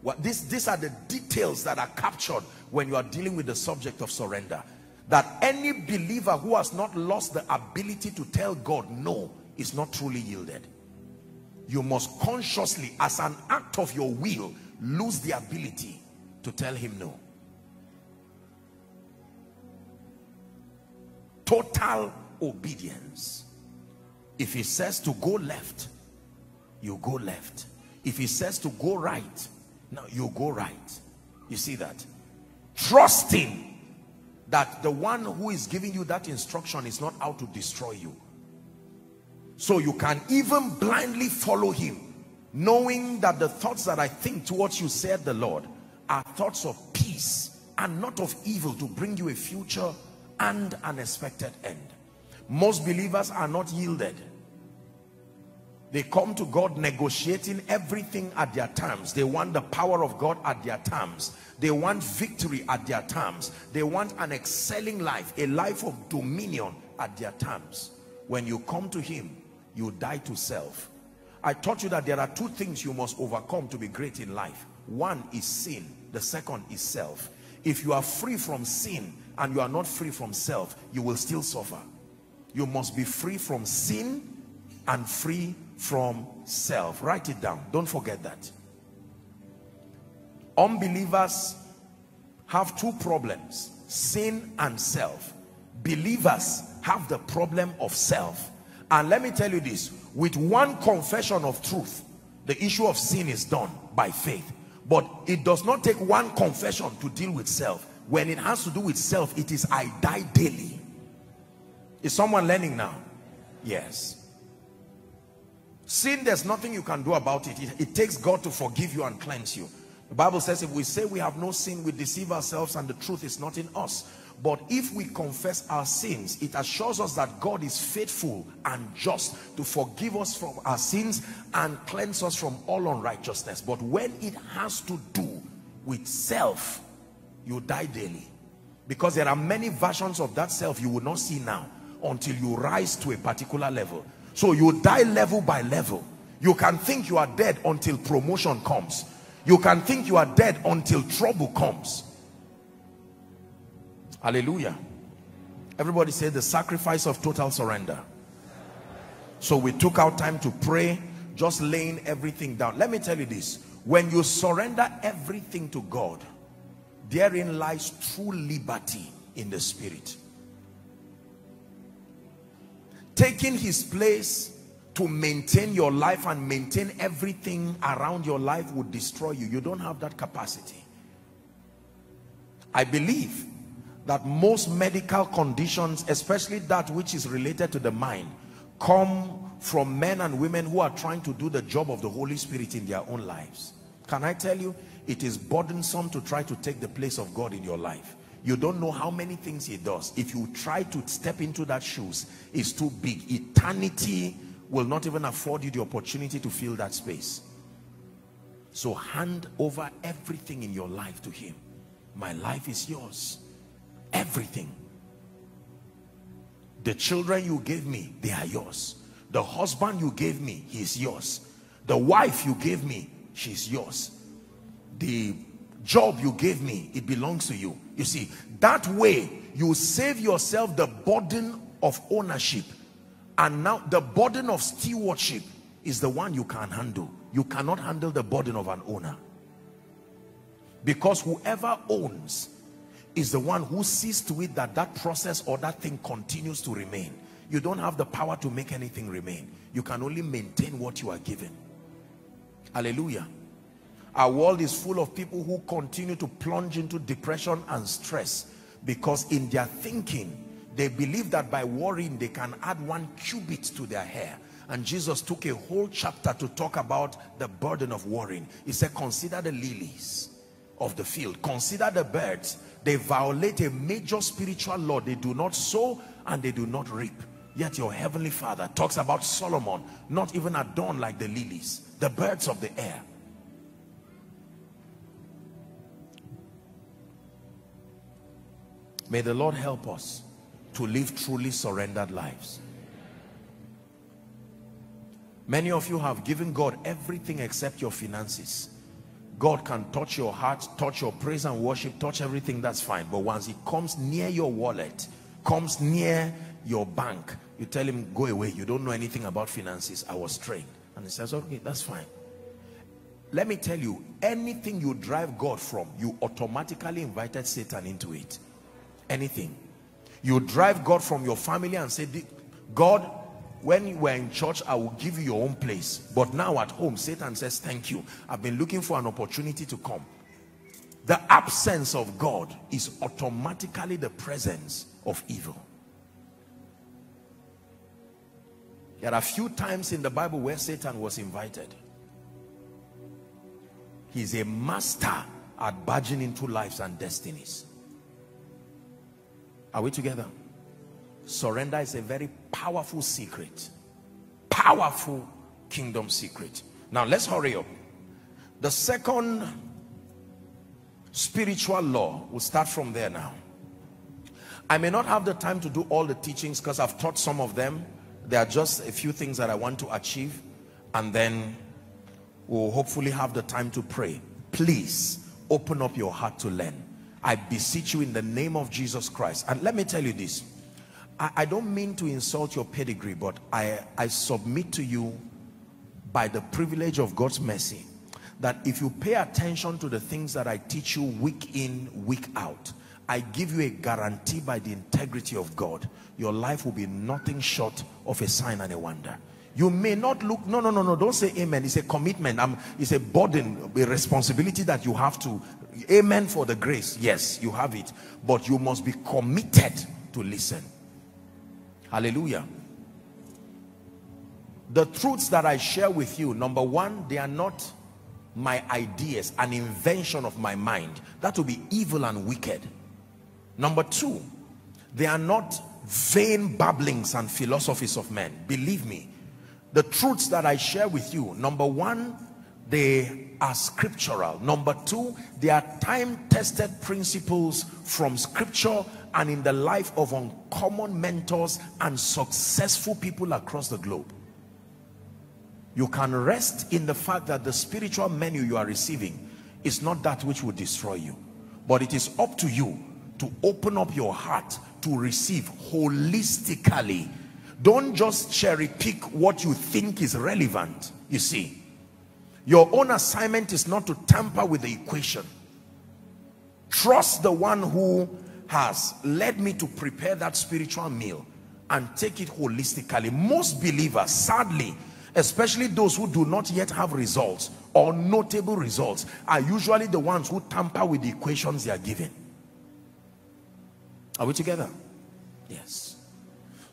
What this these are the details that are captured when you are dealing with the subject of surrender. That any believer who has not lost the ability to tell God no is not truly yielded you must consciously as an act of your will lose the ability to tell him no. Total obedience. If he says to go left you go left. If he says to go right now you go right. You see that? Trusting that the one who is giving you that instruction is not out to destroy you so you can even blindly follow him knowing that the thoughts that I think towards you said the Lord are thoughts of peace and not of evil to bring you a future and an expected end most believers are not yielded they come to God negotiating everything at their terms. They want the power of God at their terms. They want victory at their terms. They want an excelling life, a life of dominion at their terms. When you come to him, you die to self. I taught you that there are two things you must overcome to be great in life. One is sin. The second is self. If you are free from sin and you are not free from self, you will still suffer. You must be free from sin and free from self. Write it down. Don't forget that. Unbelievers have two problems, sin and self. Believers have the problem of self. And let me tell you this, with one confession of truth, the issue of sin is done by faith. But it does not take one confession to deal with self. When it has to do with self, it is I die daily. Is someone learning now? Yes. Sin, there's nothing you can do about it. it. It takes God to forgive you and cleanse you. The Bible says if we say we have no sin, we deceive ourselves and the truth is not in us. But if we confess our sins, it assures us that God is faithful and just to forgive us from our sins and cleanse us from all unrighteousness. But when it has to do with self, you die daily. Because there are many versions of that self you will not see now until you rise to a particular level. So you die level by level. You can think you are dead until promotion comes. You can think you are dead until trouble comes. Hallelujah. Everybody say the sacrifice of total surrender. So we took our time to pray, just laying everything down. Let me tell you this. When you surrender everything to God, therein lies true liberty in the spirit. Taking his place to maintain your life and maintain everything around your life would destroy you. You don't have that capacity. I believe that most medical conditions, especially that which is related to the mind, come from men and women who are trying to do the job of the Holy Spirit in their own lives. Can I tell you, it is burdensome to try to take the place of God in your life. You don't know how many things he does. If you try to step into that shoes, it's too big. Eternity will not even afford you the opportunity to fill that space. So hand over everything in your life to him. My life is yours. Everything. The children you gave me, they are yours. The husband you gave me, he's yours. The wife you gave me, she's yours. The job you gave me, it belongs to you. You see, that way you save yourself the burden of ownership. And now the burden of stewardship is the one you can handle. You cannot handle the burden of an owner. Because whoever owns is the one who sees to it that that process or that thing continues to remain. You don't have the power to make anything remain. You can only maintain what you are given. Hallelujah. Our world is full of people who continue to plunge into depression and stress because in their thinking, they believe that by worrying, they can add one cubit to their hair. And Jesus took a whole chapter to talk about the burden of worrying. He said, consider the lilies of the field. Consider the birds. They violate a major spiritual law. They do not sow and they do not reap. Yet your heavenly father talks about Solomon, not even adorned like the lilies, the birds of the air. May the Lord help us to live truly surrendered lives. Many of you have given God everything except your finances. God can touch your heart, touch your praise and worship, touch everything, that's fine. But once he comes near your wallet, comes near your bank, you tell him, go away. You don't know anything about finances. I was trained. And he says, okay, that's fine. Let me tell you, anything you drive God from, you automatically invited Satan into it. Anything. You drive God from your family and say, God, when you were in church, I will give you your own place. But now at home, Satan says, thank you. I've been looking for an opportunity to come. The absence of God is automatically the presence of evil. There are a few times in the Bible where Satan was invited. He's a master at barging into lives and destinies. Are we together? Surrender is a very powerful secret. Powerful kingdom secret. Now let's hurry up. The second spiritual law, we'll start from there now. I may not have the time to do all the teachings because I've taught some of them. There are just a few things that I want to achieve and then we'll hopefully have the time to pray. Please open up your heart to learn. I beseech you in the name of Jesus Christ. And let me tell you this. I, I don't mean to insult your pedigree, but I, I submit to you by the privilege of God's mercy that if you pay attention to the things that I teach you week in, week out, I give you a guarantee by the integrity of God, your life will be nothing short of a sign and a wonder. You may not look, no, no, no, no, don't say amen. It's a commitment. Um, it's a burden, a responsibility that you have to, amen for the grace. Yes, you have it. But you must be committed to listen. Hallelujah. the truths that I share with you, number one, they are not my ideas, an invention of my mind. That would be evil and wicked. Number two, they are not vain babblings and philosophies of men. Believe me, the truths that I share with you, number one, they are scriptural. Number two, they are time-tested principles from scripture and in the life of uncommon mentors and successful people across the globe. You can rest in the fact that the spiritual menu you are receiving is not that which will destroy you. But it is up to you to open up your heart to receive holistically. Don't just cherry pick what you think is relevant. You see, your own assignment is not to tamper with the equation. Trust the one who has led me to prepare that spiritual meal and take it holistically. Most believers, sadly, especially those who do not yet have results or notable results, are usually the ones who tamper with the equations they are given. Are we together? Yes.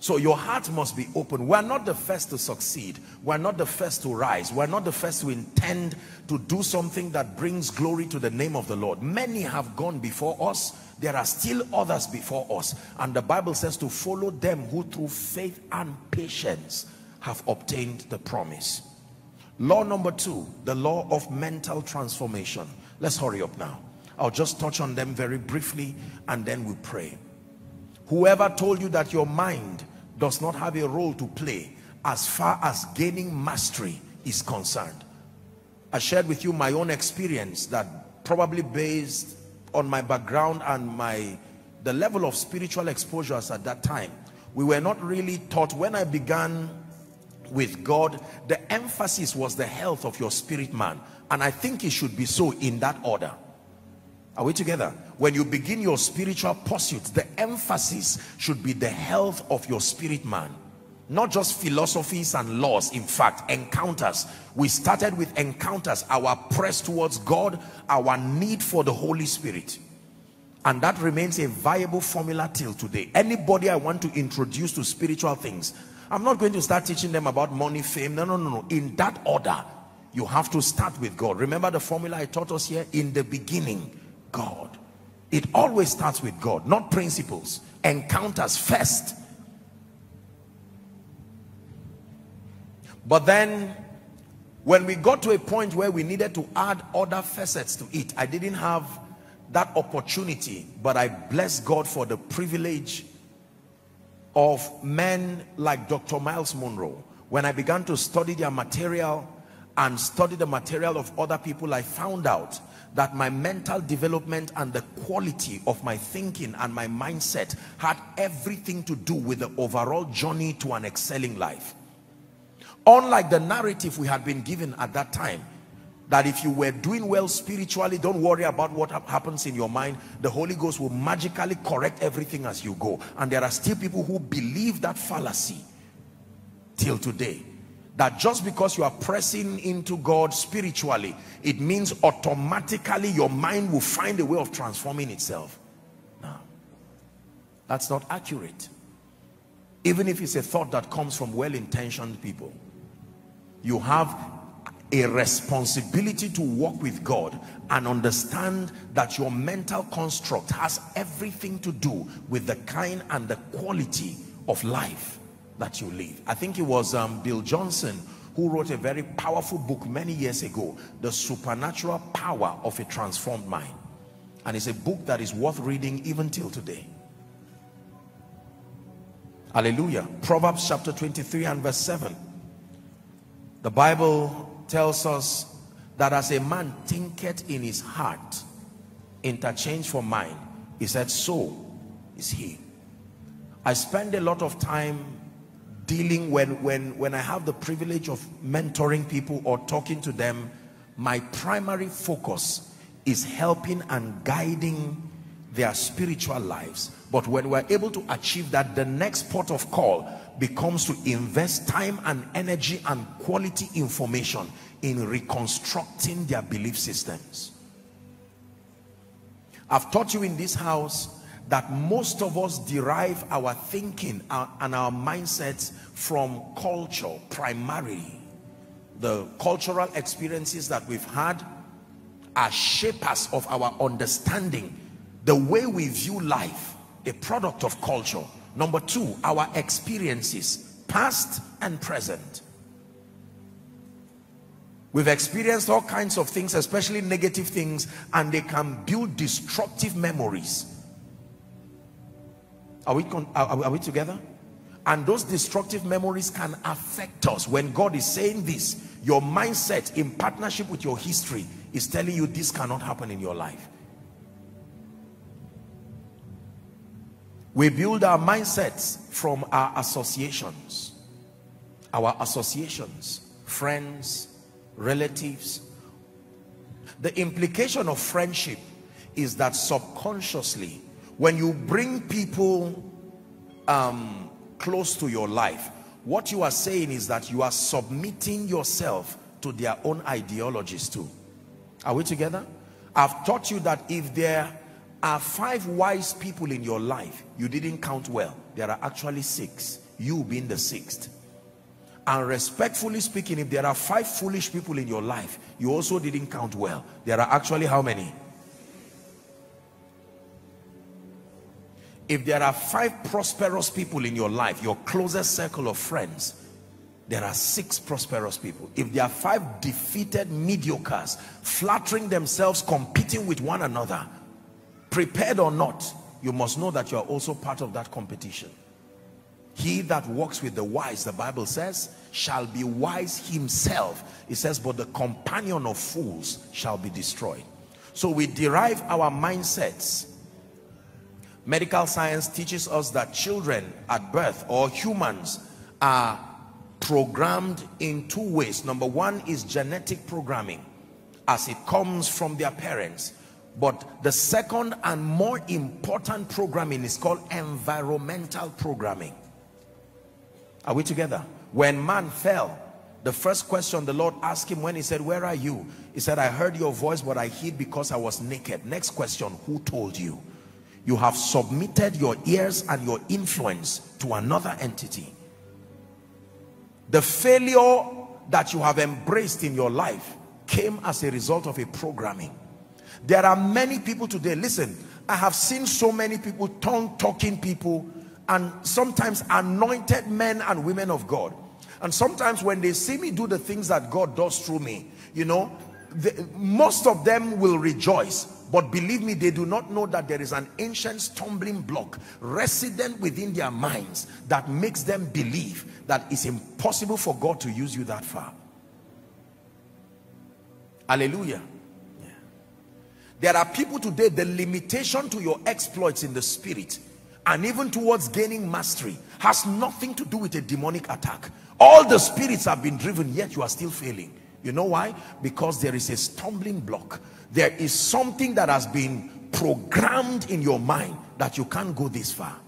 So your heart must be open. We're not the first to succeed. We're not the first to rise. We're not the first to intend to do something that brings glory to the name of the Lord. Many have gone before us. There are still others before us. And the Bible says to follow them who through faith and patience have obtained the promise. Law number two, the law of mental transformation. Let's hurry up now. I'll just touch on them very briefly and then we pray. Whoever told you that your mind does not have a role to play as far as gaining mastery is concerned. I shared with you my own experience that probably based on my background and my the level of spiritual exposures at that time. We were not really taught when I began with God, the emphasis was the health of your spirit man. And I think it should be so in that order. Are we together? When you begin your spiritual pursuits, the emphasis should be the health of your spirit man. Not just philosophies and laws, in fact, encounters. We started with encounters, our press towards God, our need for the Holy Spirit. And that remains a viable formula till today. Anybody I want to introduce to spiritual things, I'm not going to start teaching them about money, fame. No, no, no, no. In that order, you have to start with God. Remember the formula I taught us here? In the beginning, God. It always starts with God, not principles. Encounters first. But then, when we got to a point where we needed to add other facets to it, I didn't have that opportunity, but I bless God for the privilege of men like Dr. Myles Munroe. When I began to study their material and study the material of other people, I found out that my mental development and the quality of my thinking and my mindset had everything to do with the overall journey to an excelling life. Unlike the narrative we had been given at that time, that if you were doing well spiritually, don't worry about what happens in your mind. The Holy Ghost will magically correct everything as you go. And there are still people who believe that fallacy till today that just because you are pressing into God spiritually, it means automatically your mind will find a way of transforming itself. No, that's not accurate. Even if it's a thought that comes from well-intentioned people, you have a responsibility to walk with God and understand that your mental construct has everything to do with the kind and the quality of life that you live. I think it was um, Bill Johnson who wrote a very powerful book many years ago, The Supernatural Power of a Transformed Mind. And it's a book that is worth reading even till today. Hallelujah. Proverbs chapter 23 and verse 7. The Bible tells us that as a man thinketh in his heart, interchange for mind, he said, so is he. I spend a lot of time dealing when when when i have the privilege of mentoring people or talking to them my primary focus is helping and guiding their spiritual lives. But when we're able to achieve that the next port of call becomes to invest time and energy and quality information in reconstructing their belief systems. I've taught you in this house that most of us derive our thinking and our mindsets from culture primarily. The cultural experiences that we've had are shapers of our understanding. The way we view life, a product of culture. Number two, our experiences, past and present. We've experienced all kinds of things, especially negative things, and they can build destructive memories are we, are, are we together? And those destructive memories can affect us. When God is saying this, your mindset in partnership with your history is telling you this cannot happen in your life. We build our mindsets from our associations. Our associations, friends, relatives. The implication of friendship is that subconsciously when you bring people um, close to your life what you are saying is that you are submitting yourself to their own ideologies too. Are we together? I've taught you that if there are five wise people in your life you didn't count well. There are actually six. You being the sixth. And respectfully speaking if there are five foolish people in your life you also didn't count well. There are actually how many if there are five prosperous people in your life your closest circle of friends there are six prosperous people. If there are five defeated mediocres flattering themselves competing with one another prepared or not you must know that you are also part of that competition. He that walks with the wise the bible says shall be wise himself. It says but the companion of fools shall be destroyed. So we derive our mindsets medical science teaches us that children at birth or humans are programmed in two ways. Number one is genetic programming as it comes from their parents. But the second and more important programming is called environmental programming. Are we together? When man fell the first question the lord asked him when he said where are you? He said i heard your voice but i hid because i was naked. Next question who told you you have submitted your ears and your influence to another entity. The failure that you have embraced in your life came as a result of a programming. There are many people today listen i have seen so many people tongue talking people and sometimes anointed men and women of god. And sometimes when they see me do the things that god does through me you know the, most of them will rejoice but believe me, they do not know that there is an ancient stumbling block resident within their minds that makes them believe that it's impossible for God to use you that far. Hallelujah. Yeah. There are people today, the limitation to your exploits in the spirit and even towards gaining mastery has nothing to do with a demonic attack. All the spirits have been driven, yet you are still failing. You know why? Because there is a stumbling block there is something that has been programmed in your mind that you can't go this far.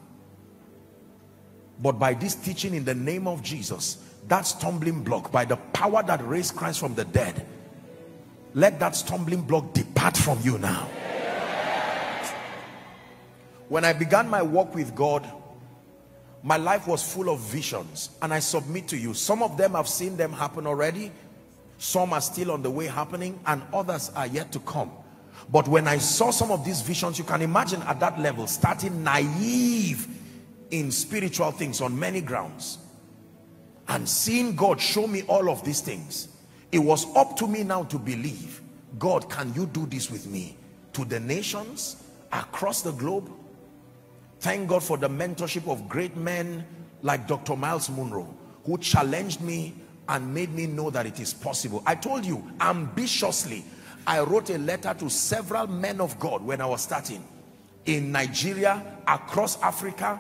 But by this teaching in the name of Jesus that stumbling block by the power that raised Christ from the dead let that stumbling block depart from you now. When I began my walk with God my life was full of visions and I submit to you some of them I've seen them happen already some are still on the way happening and others are yet to come. But when i saw some of these visions you can imagine at that level starting naive in spiritual things on many grounds. And seeing god show me all of these things it was up to me now to believe god can you do this with me? To the nations across the globe? Thank god for the mentorship of great men like dr Myles munroe who challenged me and made me know that it is possible. I told you, ambitiously, I wrote a letter to several men of God when I was starting in Nigeria, across Africa.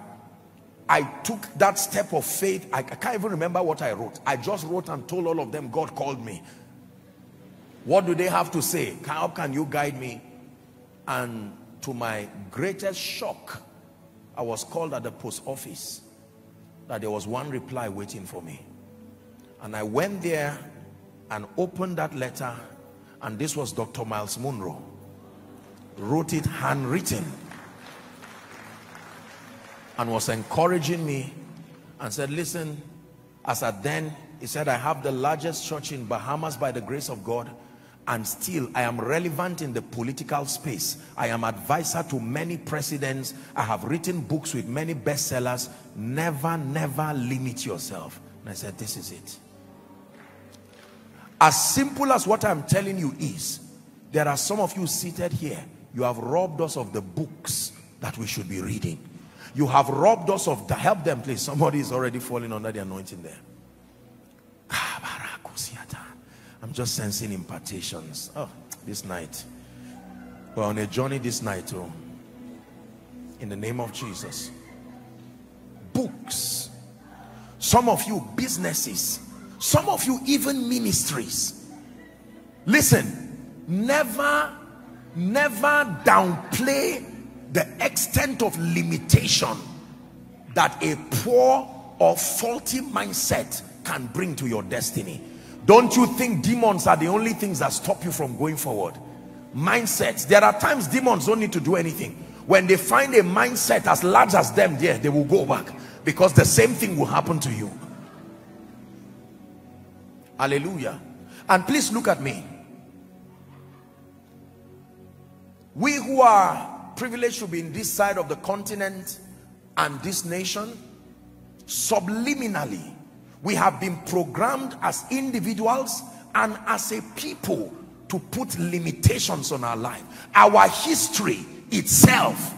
I took that step of faith. I, I can't even remember what I wrote. I just wrote and told all of them, God called me. What do they have to say? How can you guide me? And to my greatest shock, I was called at the post office that there was one reply waiting for me. And I went there and opened that letter and this was Dr. Myles Munroe. Wrote it handwritten. and was encouraging me and said, listen, as at then, he said, I have the largest church in Bahamas by the grace of God and still I am relevant in the political space. I am advisor to many presidents. I have written books with many bestsellers. Never, never limit yourself. And I said, this is it. As simple as what I'm telling you is, there are some of you seated here. You have robbed us of the books that we should be reading. You have robbed us of the, help them please. Somebody is already falling under the anointing there. I'm just sensing impartations. Oh, this night. We're on a journey this night, oh. In the name of Jesus. Books. Some of you businesses. Some of you even ministries. Listen, never, never downplay the extent of limitation that a poor or faulty mindset can bring to your destiny don't you think demons are the only things that stop you from going forward? Mindsets. There are times demons don't need to do anything. When they find a mindset as large as them there, they will go back. Because the same thing will happen to you. Hallelujah. And please look at me. We who are privileged to be in this side of the continent and this nation, subliminally, we have been programmed as individuals and as a people to put limitations on our life. Our history itself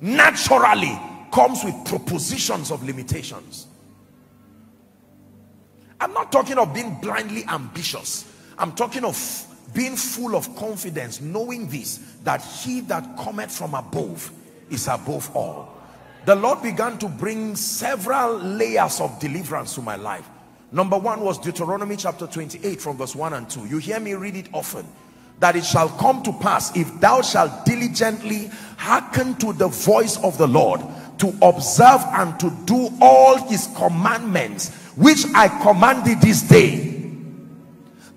naturally comes with propositions of limitations. I'm not talking of being blindly ambitious. I'm talking of being full of confidence, knowing this, that he that cometh from above is above all the Lord began to bring several layers of deliverance to my life. Number one was Deuteronomy chapter 28 from verse 1 and 2. You hear me read it often. That it shall come to pass if thou shalt diligently hearken to the voice of the Lord to observe and to do all his commandments which I command thee this day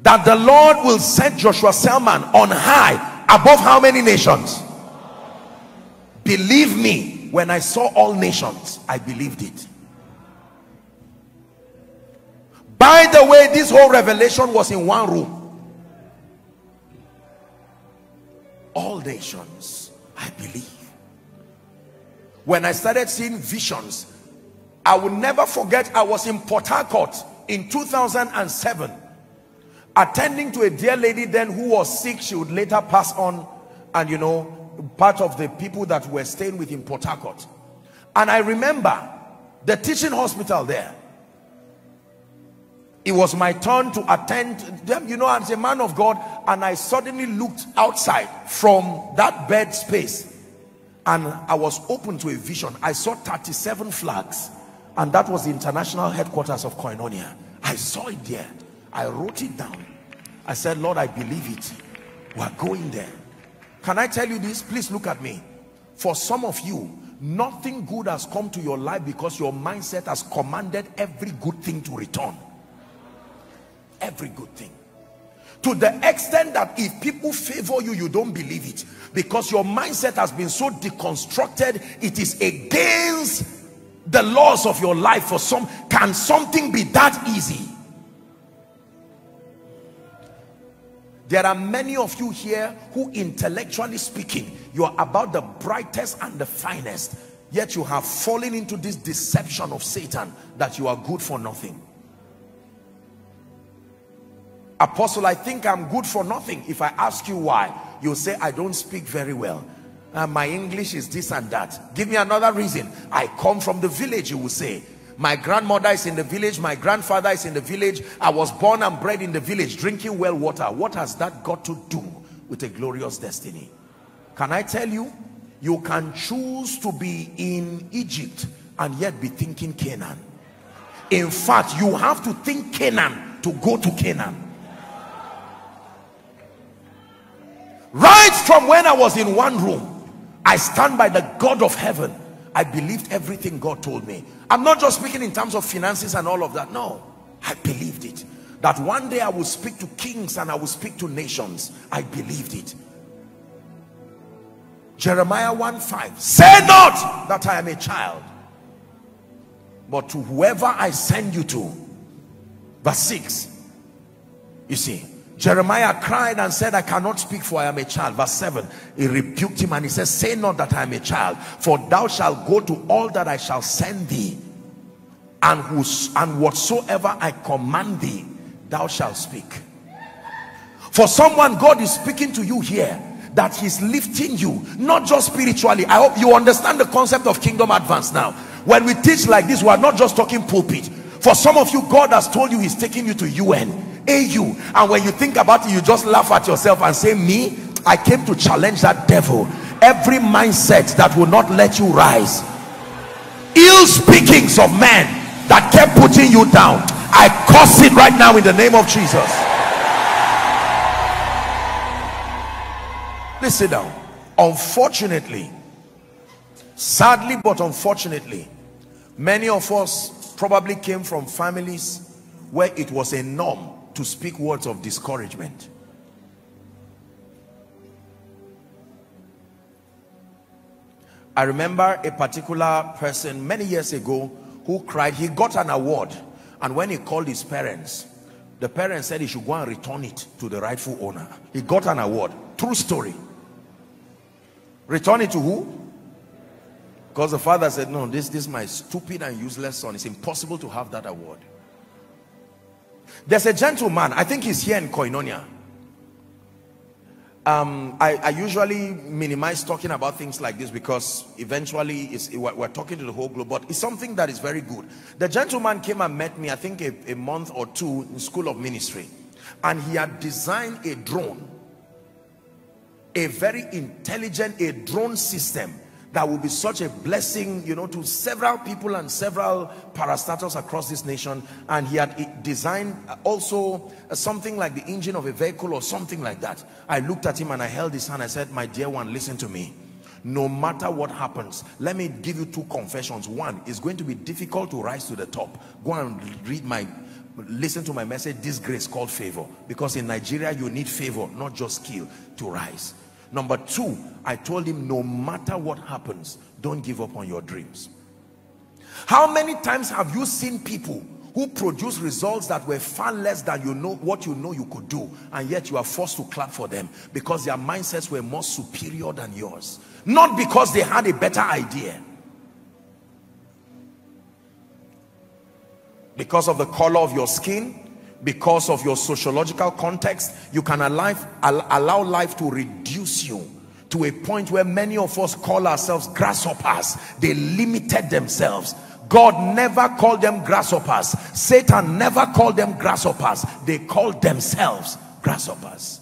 that the Lord will set Joshua Selman on high above how many nations? Believe me, when I saw all nations, I believed it. By the way, this whole revelation was in one room. All nations, I believe. When I started seeing visions, I will never forget I was in Port Harcourt in 2007 attending to a dear lady then who was sick. She would later pass on and you know part of the people that were staying with in Port Harcourt. And I remember the teaching hospital there. It was my turn to attend them, you know, as a man of God, and I suddenly looked outside from that bed space and I was open to a vision. I saw 37 flags, and that was the international headquarters of Koinonia. I saw it there. I wrote it down. I said, Lord, I believe it. We're going there. Can I tell you this? Please look at me. For some of you, nothing good has come to your life because your mindset has commanded every good thing to return. Every good thing. To the extent that if people favor you, you don't believe it. Because your mindset has been so deconstructed, it is against the laws of your life for some. Can something be that easy? There are many of you here who intellectually speaking, you are about the brightest and the finest. Yet you have fallen into this deception of Satan that you are good for nothing. Apostle, I think I'm good for nothing. If I ask you why, you'll say, I don't speak very well. Uh, my English is this and that. Give me another reason. I come from the village, you will say. My grandmother is in the village. My grandfather is in the village. I was born and bred in the village drinking well water. What has that got to do with a glorious destiny? Can i tell you? You can choose to be in egypt and yet be thinking canaan. In fact you have to think canaan to go to canaan. Right from when i was in one room i stand by the god of heaven I believed everything God told me. I'm not just speaking in terms of finances and all of that. No, I believed it. That one day I will speak to kings and I will speak to nations. I believed it. Jeremiah 1 5. Say not that I am a child, but to whoever I send you to. Verse 6. You see, Jeremiah cried and said, I cannot speak for I am a child. Verse 7, he rebuked him and he says, Say not that I am a child, for thou shalt go to all that I shall send thee, and, whos and whatsoever I command thee, thou shalt speak. For someone, God is speaking to you here that he's lifting you, not just spiritually. I hope you understand the concept of kingdom advance now. When we teach like this, we are not just talking pulpit. For some of you, God has told you he's taking you to UN, AU. And when you think about it, you just laugh at yourself and say, me, I came to challenge that devil. Every mindset that will not let you rise. Ill speakings of men that kept putting you down. I curse it right now in the name of Jesus. Please sit down. Unfortunately, sadly, but unfortunately, many of us probably came from families where it was a norm to speak words of discouragement. I remember a particular person many years ago who cried. He got an award. And when he called his parents, the parents said he should go and return it to the rightful owner. He got an award. True story. Return it to who? Because the father said, no, this, this is my stupid and useless son. It's impossible to have that award. There's a gentleman, I think he's here in Koinonia. Um, I, I, usually minimize talking about things like this because eventually we're talking to the whole globe, but it's something that is very good. The gentleman came and met me, I think a, a month or two in school of ministry, and he had designed a drone a very intelligent a drone system that will be such a blessing you know to several people and several parastatals across this nation. And he had designed also something like the engine of a vehicle or something like that. I looked at him and i held his hand. I said my dear one listen to me. No matter what happens let me give you two confessions. One it's going to be difficult to rise to the top. Go and read my listen to my message this grace called favor. Because in nigeria you need favor not just skill to rise Number two, I told him, no matter what happens, don't give up on your dreams. How many times have you seen people who produce results that were far less than you know what you know you could do and yet you are forced to clap for them because their mindsets were more superior than yours not because they had a better idea because of the color of your skin because of your sociological context you can allow, life to reduce you to a point where many of us call ourselves grasshoppers. They limited themselves. God never called them grasshoppers. Satan never called them grasshoppers. They called themselves grasshoppers.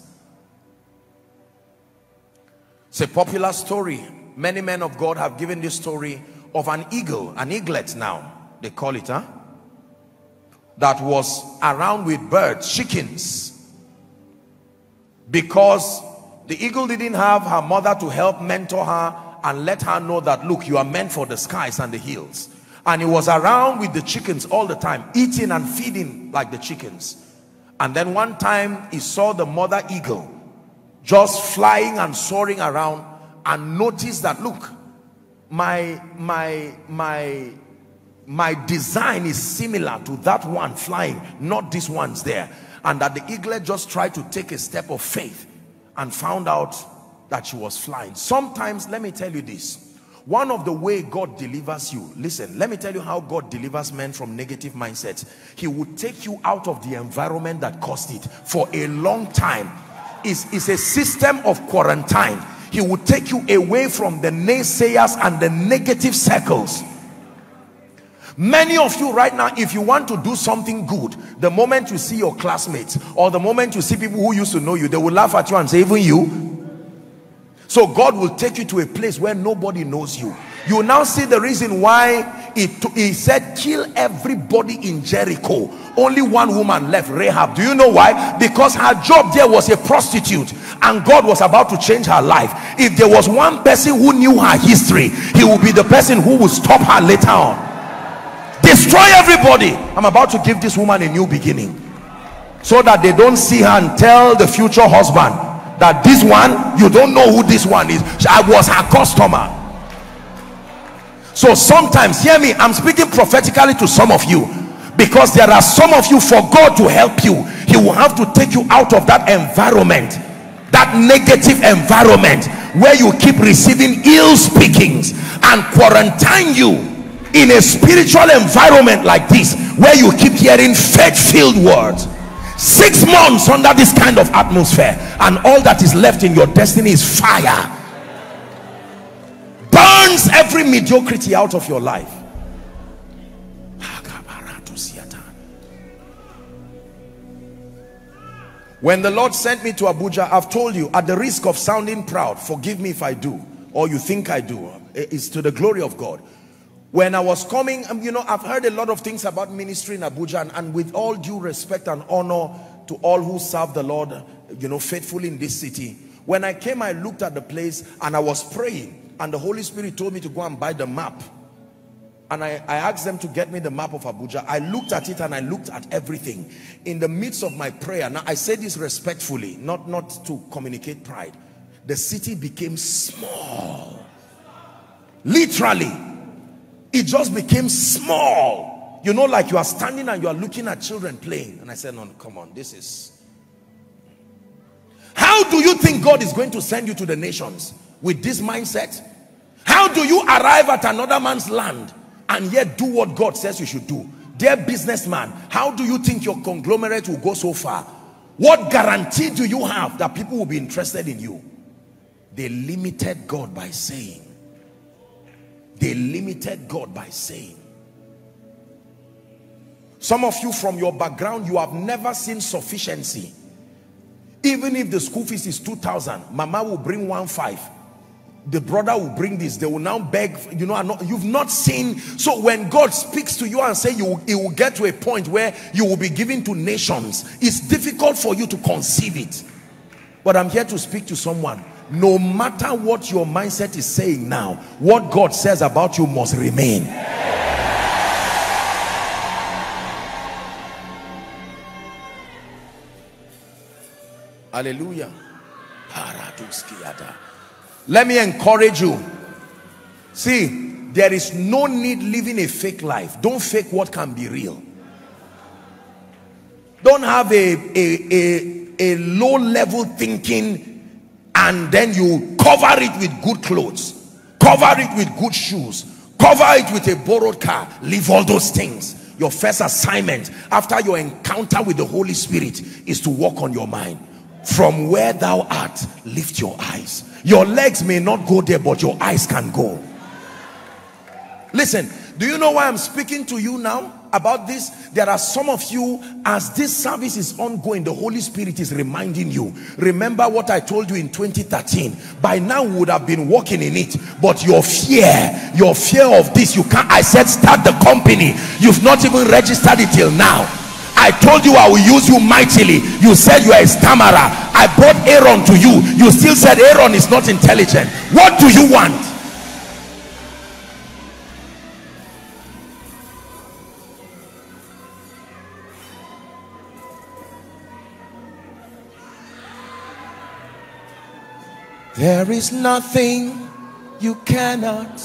It's a popular story. Many men of God have given this story of an eagle an eaglet now. They call it huh that was around with birds, chickens. Because the eagle didn't have her mother to help mentor her and let her know that, look, you are meant for the skies and the hills. And he was around with the chickens all the time, eating and feeding like the chickens. And then one time he saw the mother eagle just flying and soaring around and noticed that, look, my, my, my my design is similar to that one flying not this one's there. And that the eaglet just tried to take a step of faith and found out that she was flying. Sometimes let me tell you this. One of the way God delivers you listen let me tell you how God delivers men from negative mindsets. He would take you out of the environment that caused it for a long time. Is is a system of quarantine. He would take you away from the naysayers and the negative circles Many of you right now, if you want to do something good, the moment you see your classmates or the moment you see people who used to know you, they will laugh at you and say, even you. So God will take you to a place where nobody knows you. You now see the reason why he, said, kill everybody in Jericho. Only one woman left, Rahab. Do you know why? Because her job there was a prostitute and God was about to change her life. If there was one person who knew her history, he would be the person who would stop her later on destroy everybody. I'm about to give this woman a new beginning. So that they don't see her and tell the future husband that this one you don't know who this one is. I was her customer. So sometimes hear me i'm speaking prophetically to some of you. Because there are some of you for god to help you he will have to take you out of that environment that negative environment where you keep receiving ill speakings and quarantine you in a spiritual environment like this where you keep hearing faith-filled words. Six months under this kind of atmosphere and all that is left in your destiny is fire. Burns every mediocrity out of your life. When the lord sent me to abuja i've told you at the risk of sounding proud forgive me if i do or you think i do eh, it's to the glory of god when i was coming um, you know i've heard a lot of things about ministry in abuja and, and with all due respect and honor to all who serve the lord you know faithfully in this city when i came i looked at the place and i was praying and the holy spirit told me to go and buy the map and I, I, asked them to get me the map of Abuja. I looked at it and I looked at everything. In the midst of my prayer, now I say this respectfully, not, not to communicate pride. The city became small. Literally, it just became small. You know, like you are standing and you are looking at children playing. And I said, no, come on, this is... How do you think God is going to send you to the nations? With this mindset? How do you arrive at another man's land and yet do what God says you should do. Dear businessman, how do you think your conglomerate will go so far? What guarantee do you have that people will be interested in you? They limited God by saying. They limited God by saying. Some of you from your background, you have never seen sufficiency. Even if the school fees is 2,000, mama will bring one five. The brother will bring this. They will now beg you know not, you've not seen. So when god speaks to you and say you it will get to a point where you will be given to nations it's difficult for you to conceive it. But i'm here to speak to someone no matter what your mindset is saying now what god says about you must remain hallelujah let me encourage you. See, there is no need living a fake life. Don't fake what can be real. Don't have a, a, a, a low level thinking and then you cover it with good clothes. Cover it with good shoes. Cover it with a borrowed car. Leave all those things. Your first assignment after your encounter with the Holy Spirit is to walk on your mind. From where thou art, lift your eyes your legs may not go there, but your eyes can go. Listen, do you know why I'm speaking to you now about this? There are some of you, as this service is ongoing, the Holy Spirit is reminding you. Remember what I told you in 2013. By now, would have been walking in it, but your fear, your fear of this, you can't. I said, start the company. You've not even registered it till now I told you I will use you mightily. You said you are a stammerer. I brought Aaron to you. You still said Aaron is not intelligent. What do you want? There is nothing you cannot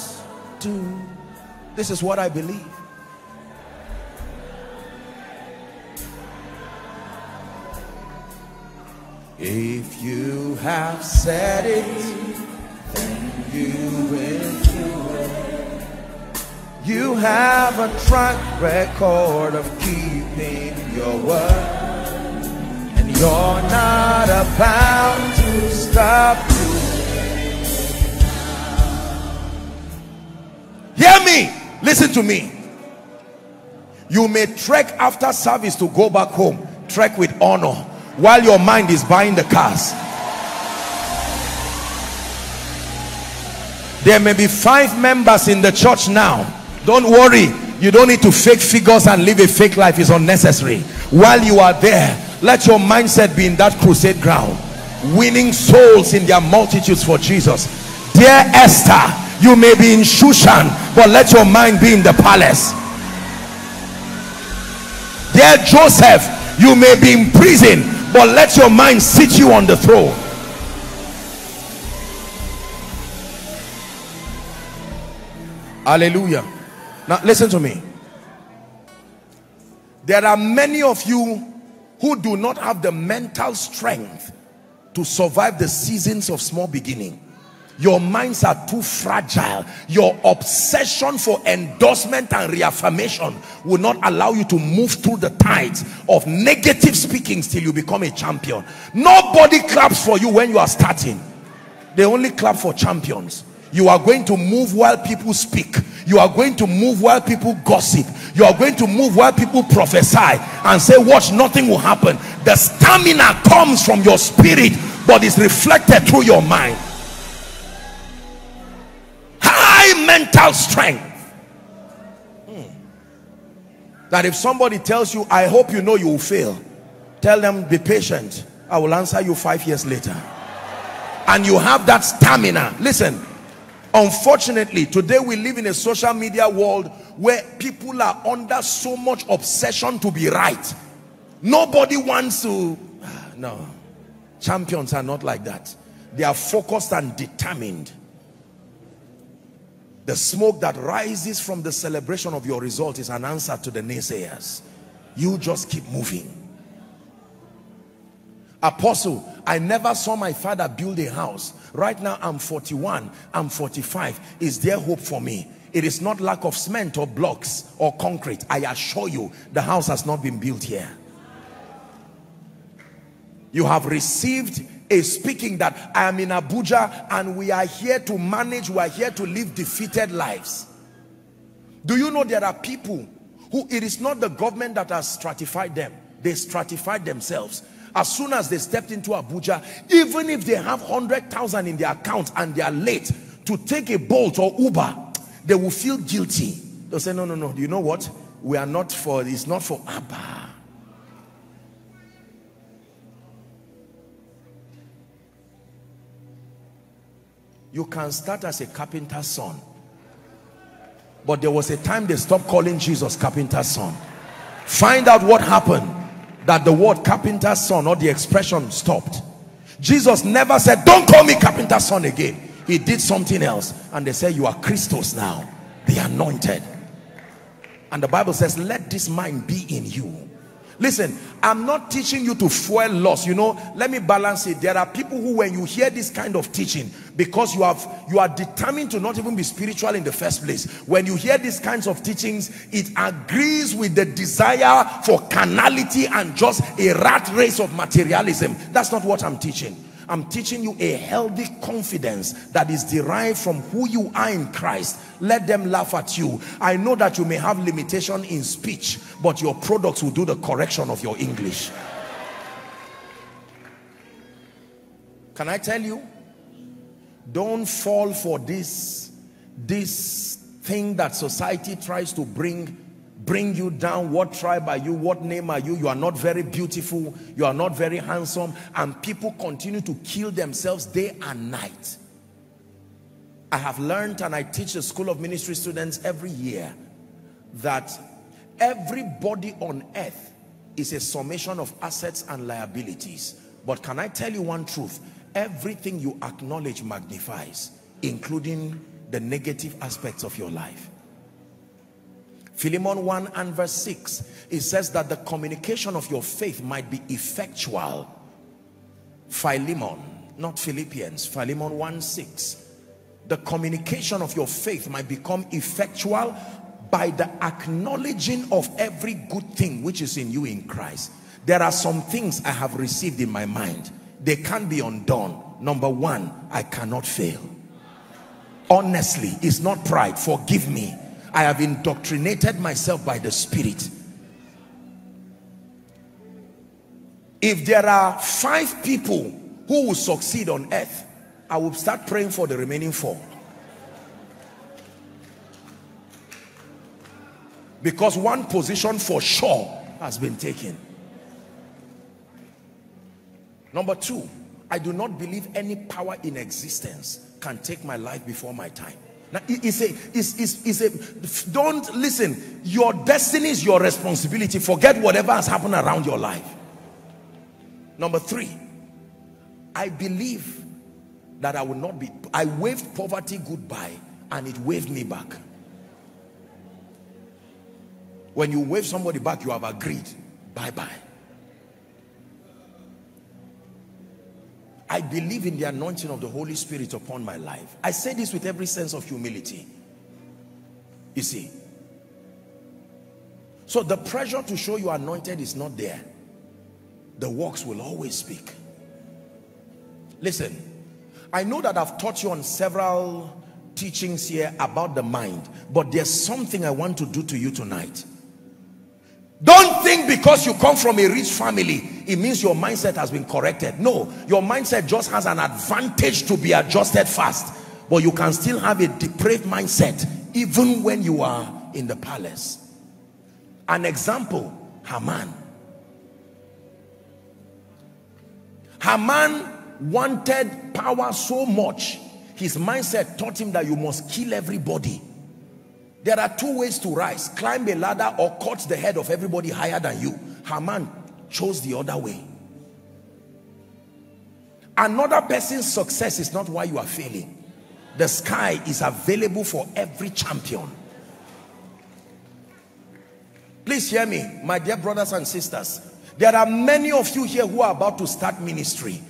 do. This is what I believe. If you have said it, then you will do it. You have a track record of keeping your word, you're not about to stop Hear me, listen to me. You may trek after service to go back home, trek with honor while your mind is buying the cars. There may be five members in the church now. Don't worry. You don't need to fake figures and live a fake life. It's unnecessary. While you are there let your mindset be in that crusade ground winning souls in their multitudes for jesus. Dear esther you may be in shushan but let your mind be in the palace. Dear joseph you may be in prison but let your mind sit you on the throne. Hallelujah. Now listen to me. There are many of you who do not have the mental strength to survive the seasons of small beginning. Your minds are too fragile. Your obsession for endorsement and reaffirmation will not allow you to move through the tides of negative speakings till you become a champion. Nobody claps for you when you are starting. They only clap for champions you are going to move while people speak. You are going to move while people gossip. You are going to move while people prophesy and say watch nothing will happen. The stamina comes from your spirit but is reflected through your mind. High mental strength. Hmm. that if somebody tells you i hope you know you will fail tell them be patient. I will answer you five years later. And you have that stamina. Listen unfortunately today we live in a social media world where people are under so much obsession to be right nobody wants to ah, no champions are not like that they are focused and determined the smoke that rises from the celebration of your result is an answer to the naysayers. You just keep moving. Apostle, I never saw my father build a house. Right now I'm 41, I'm 45. Is there hope for me? It is not lack of cement or blocks or concrete. I assure you, the house has not been built here. You have received a speaking that I am in Abuja and we are here to manage, we are here to live defeated lives. Do you know there are people who it is not the government that has stratified them, they stratified themselves. As soon as they stepped into Abuja, even if they have 100,000 in their account and they are late to take a Bolt or Uber, they will feel guilty. They'll say, no, no, no, you know what? We are not for, it's not for Abba. You can start as a carpenter's son. But there was a time they stopped calling Jesus carpenter's son. Find out what happened that the word carpenter's son or the expression stopped. Jesus never said, don't call me carpenter's son again. He did something else. And they said, you are Christos now, the anointed. And the Bible says, let this mind be in you Listen, I'm not teaching you to fuel loss. You know, let me balance it. There are people who, when you hear this kind of teaching, because you have you are determined to not even be spiritual in the first place. When you hear these kinds of teachings, it agrees with the desire for carnality and just a rat race of materialism. That's not what I'm teaching. I'm teaching you a healthy confidence that is derived from who you are in Christ. Let them laugh at you. I know that you may have limitation in speech, but your products will do the correction of your English. Can I tell you? Don't fall for this, this thing that society tries to bring bring you down what tribe are you what name are you you are not very beautiful you are not very handsome and people continue to kill themselves day and night. I have learned and i teach the school of ministry students every year that everybody on earth is a summation of assets and liabilities. But can i tell you one truth? Everything you acknowledge magnifies including the negative aspects of your life Philemon 1 and verse 6 it says that the communication of your faith might be effectual. Philemon not Philippians Philemon 1 6 the communication of your faith might become effectual by the acknowledging of every good thing which is in you in Christ. There are some things I have received in my mind. They can't be undone. Number one I cannot fail. Honestly it's not pride. Forgive me I have indoctrinated myself by the Spirit. If there are five people who will succeed on earth, I will start praying for the remaining four. Because one position for sure has been taken. Number two, I do not believe any power in existence can take my life before my time. Now, it's a, it's, it's, it's a, don't listen. Your destiny is your responsibility. Forget whatever has happened around your life. Number three, I believe that I will not be, I waved poverty goodbye and it waved me back. When you wave somebody back, you have agreed. Bye-bye. I believe in the anointing of the Holy Spirit upon my life. I say this with every sense of humility. You see. So the pressure to show you anointed is not there. The works will always speak. Listen, I know that I've taught you on several teachings here about the mind, but there's something I want to do to you tonight. Don't think because you come from a rich family, it means your mindset has been corrected. No, your mindset just has an advantage to be adjusted fast. But you can still have a depraved mindset even when you are in the palace. An example, Haman. Haman wanted power so much, his mindset taught him that you must kill everybody there are two ways to rise. Climb a ladder or cut the head of everybody higher than you. Haman chose the other way. Another person's success is not why you are failing. The sky is available for every champion. Please hear me, my dear brothers and sisters. There are many of you here who are about to start ministry.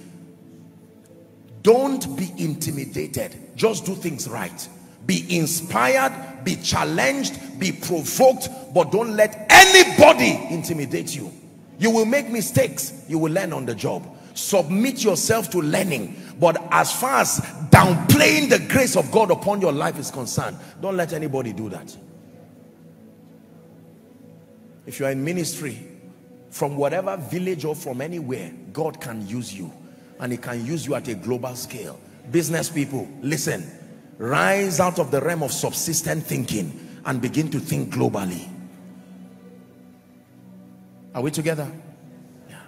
Don't be intimidated. Just do things right. Be inspired be challenged, be provoked, but don't let anybody intimidate you. You will make mistakes, you will learn on the job. Submit yourself to learning. But as far as downplaying the grace of God upon your life is concerned, don't let anybody do that. If you are in ministry, from whatever village or from anywhere, God can use you. And he can use you at a global scale. Business people, listen rise out of the realm of subsistent thinking and begin to think globally. Are we together? Yeah.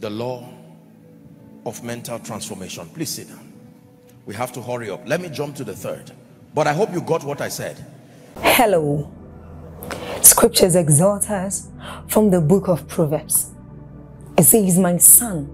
The law of mental transformation. Please sit down. We have to hurry up. Let me jump to the third. But i hope you got what i said. Hello. Scriptures exhort us from the book of proverbs. It says my son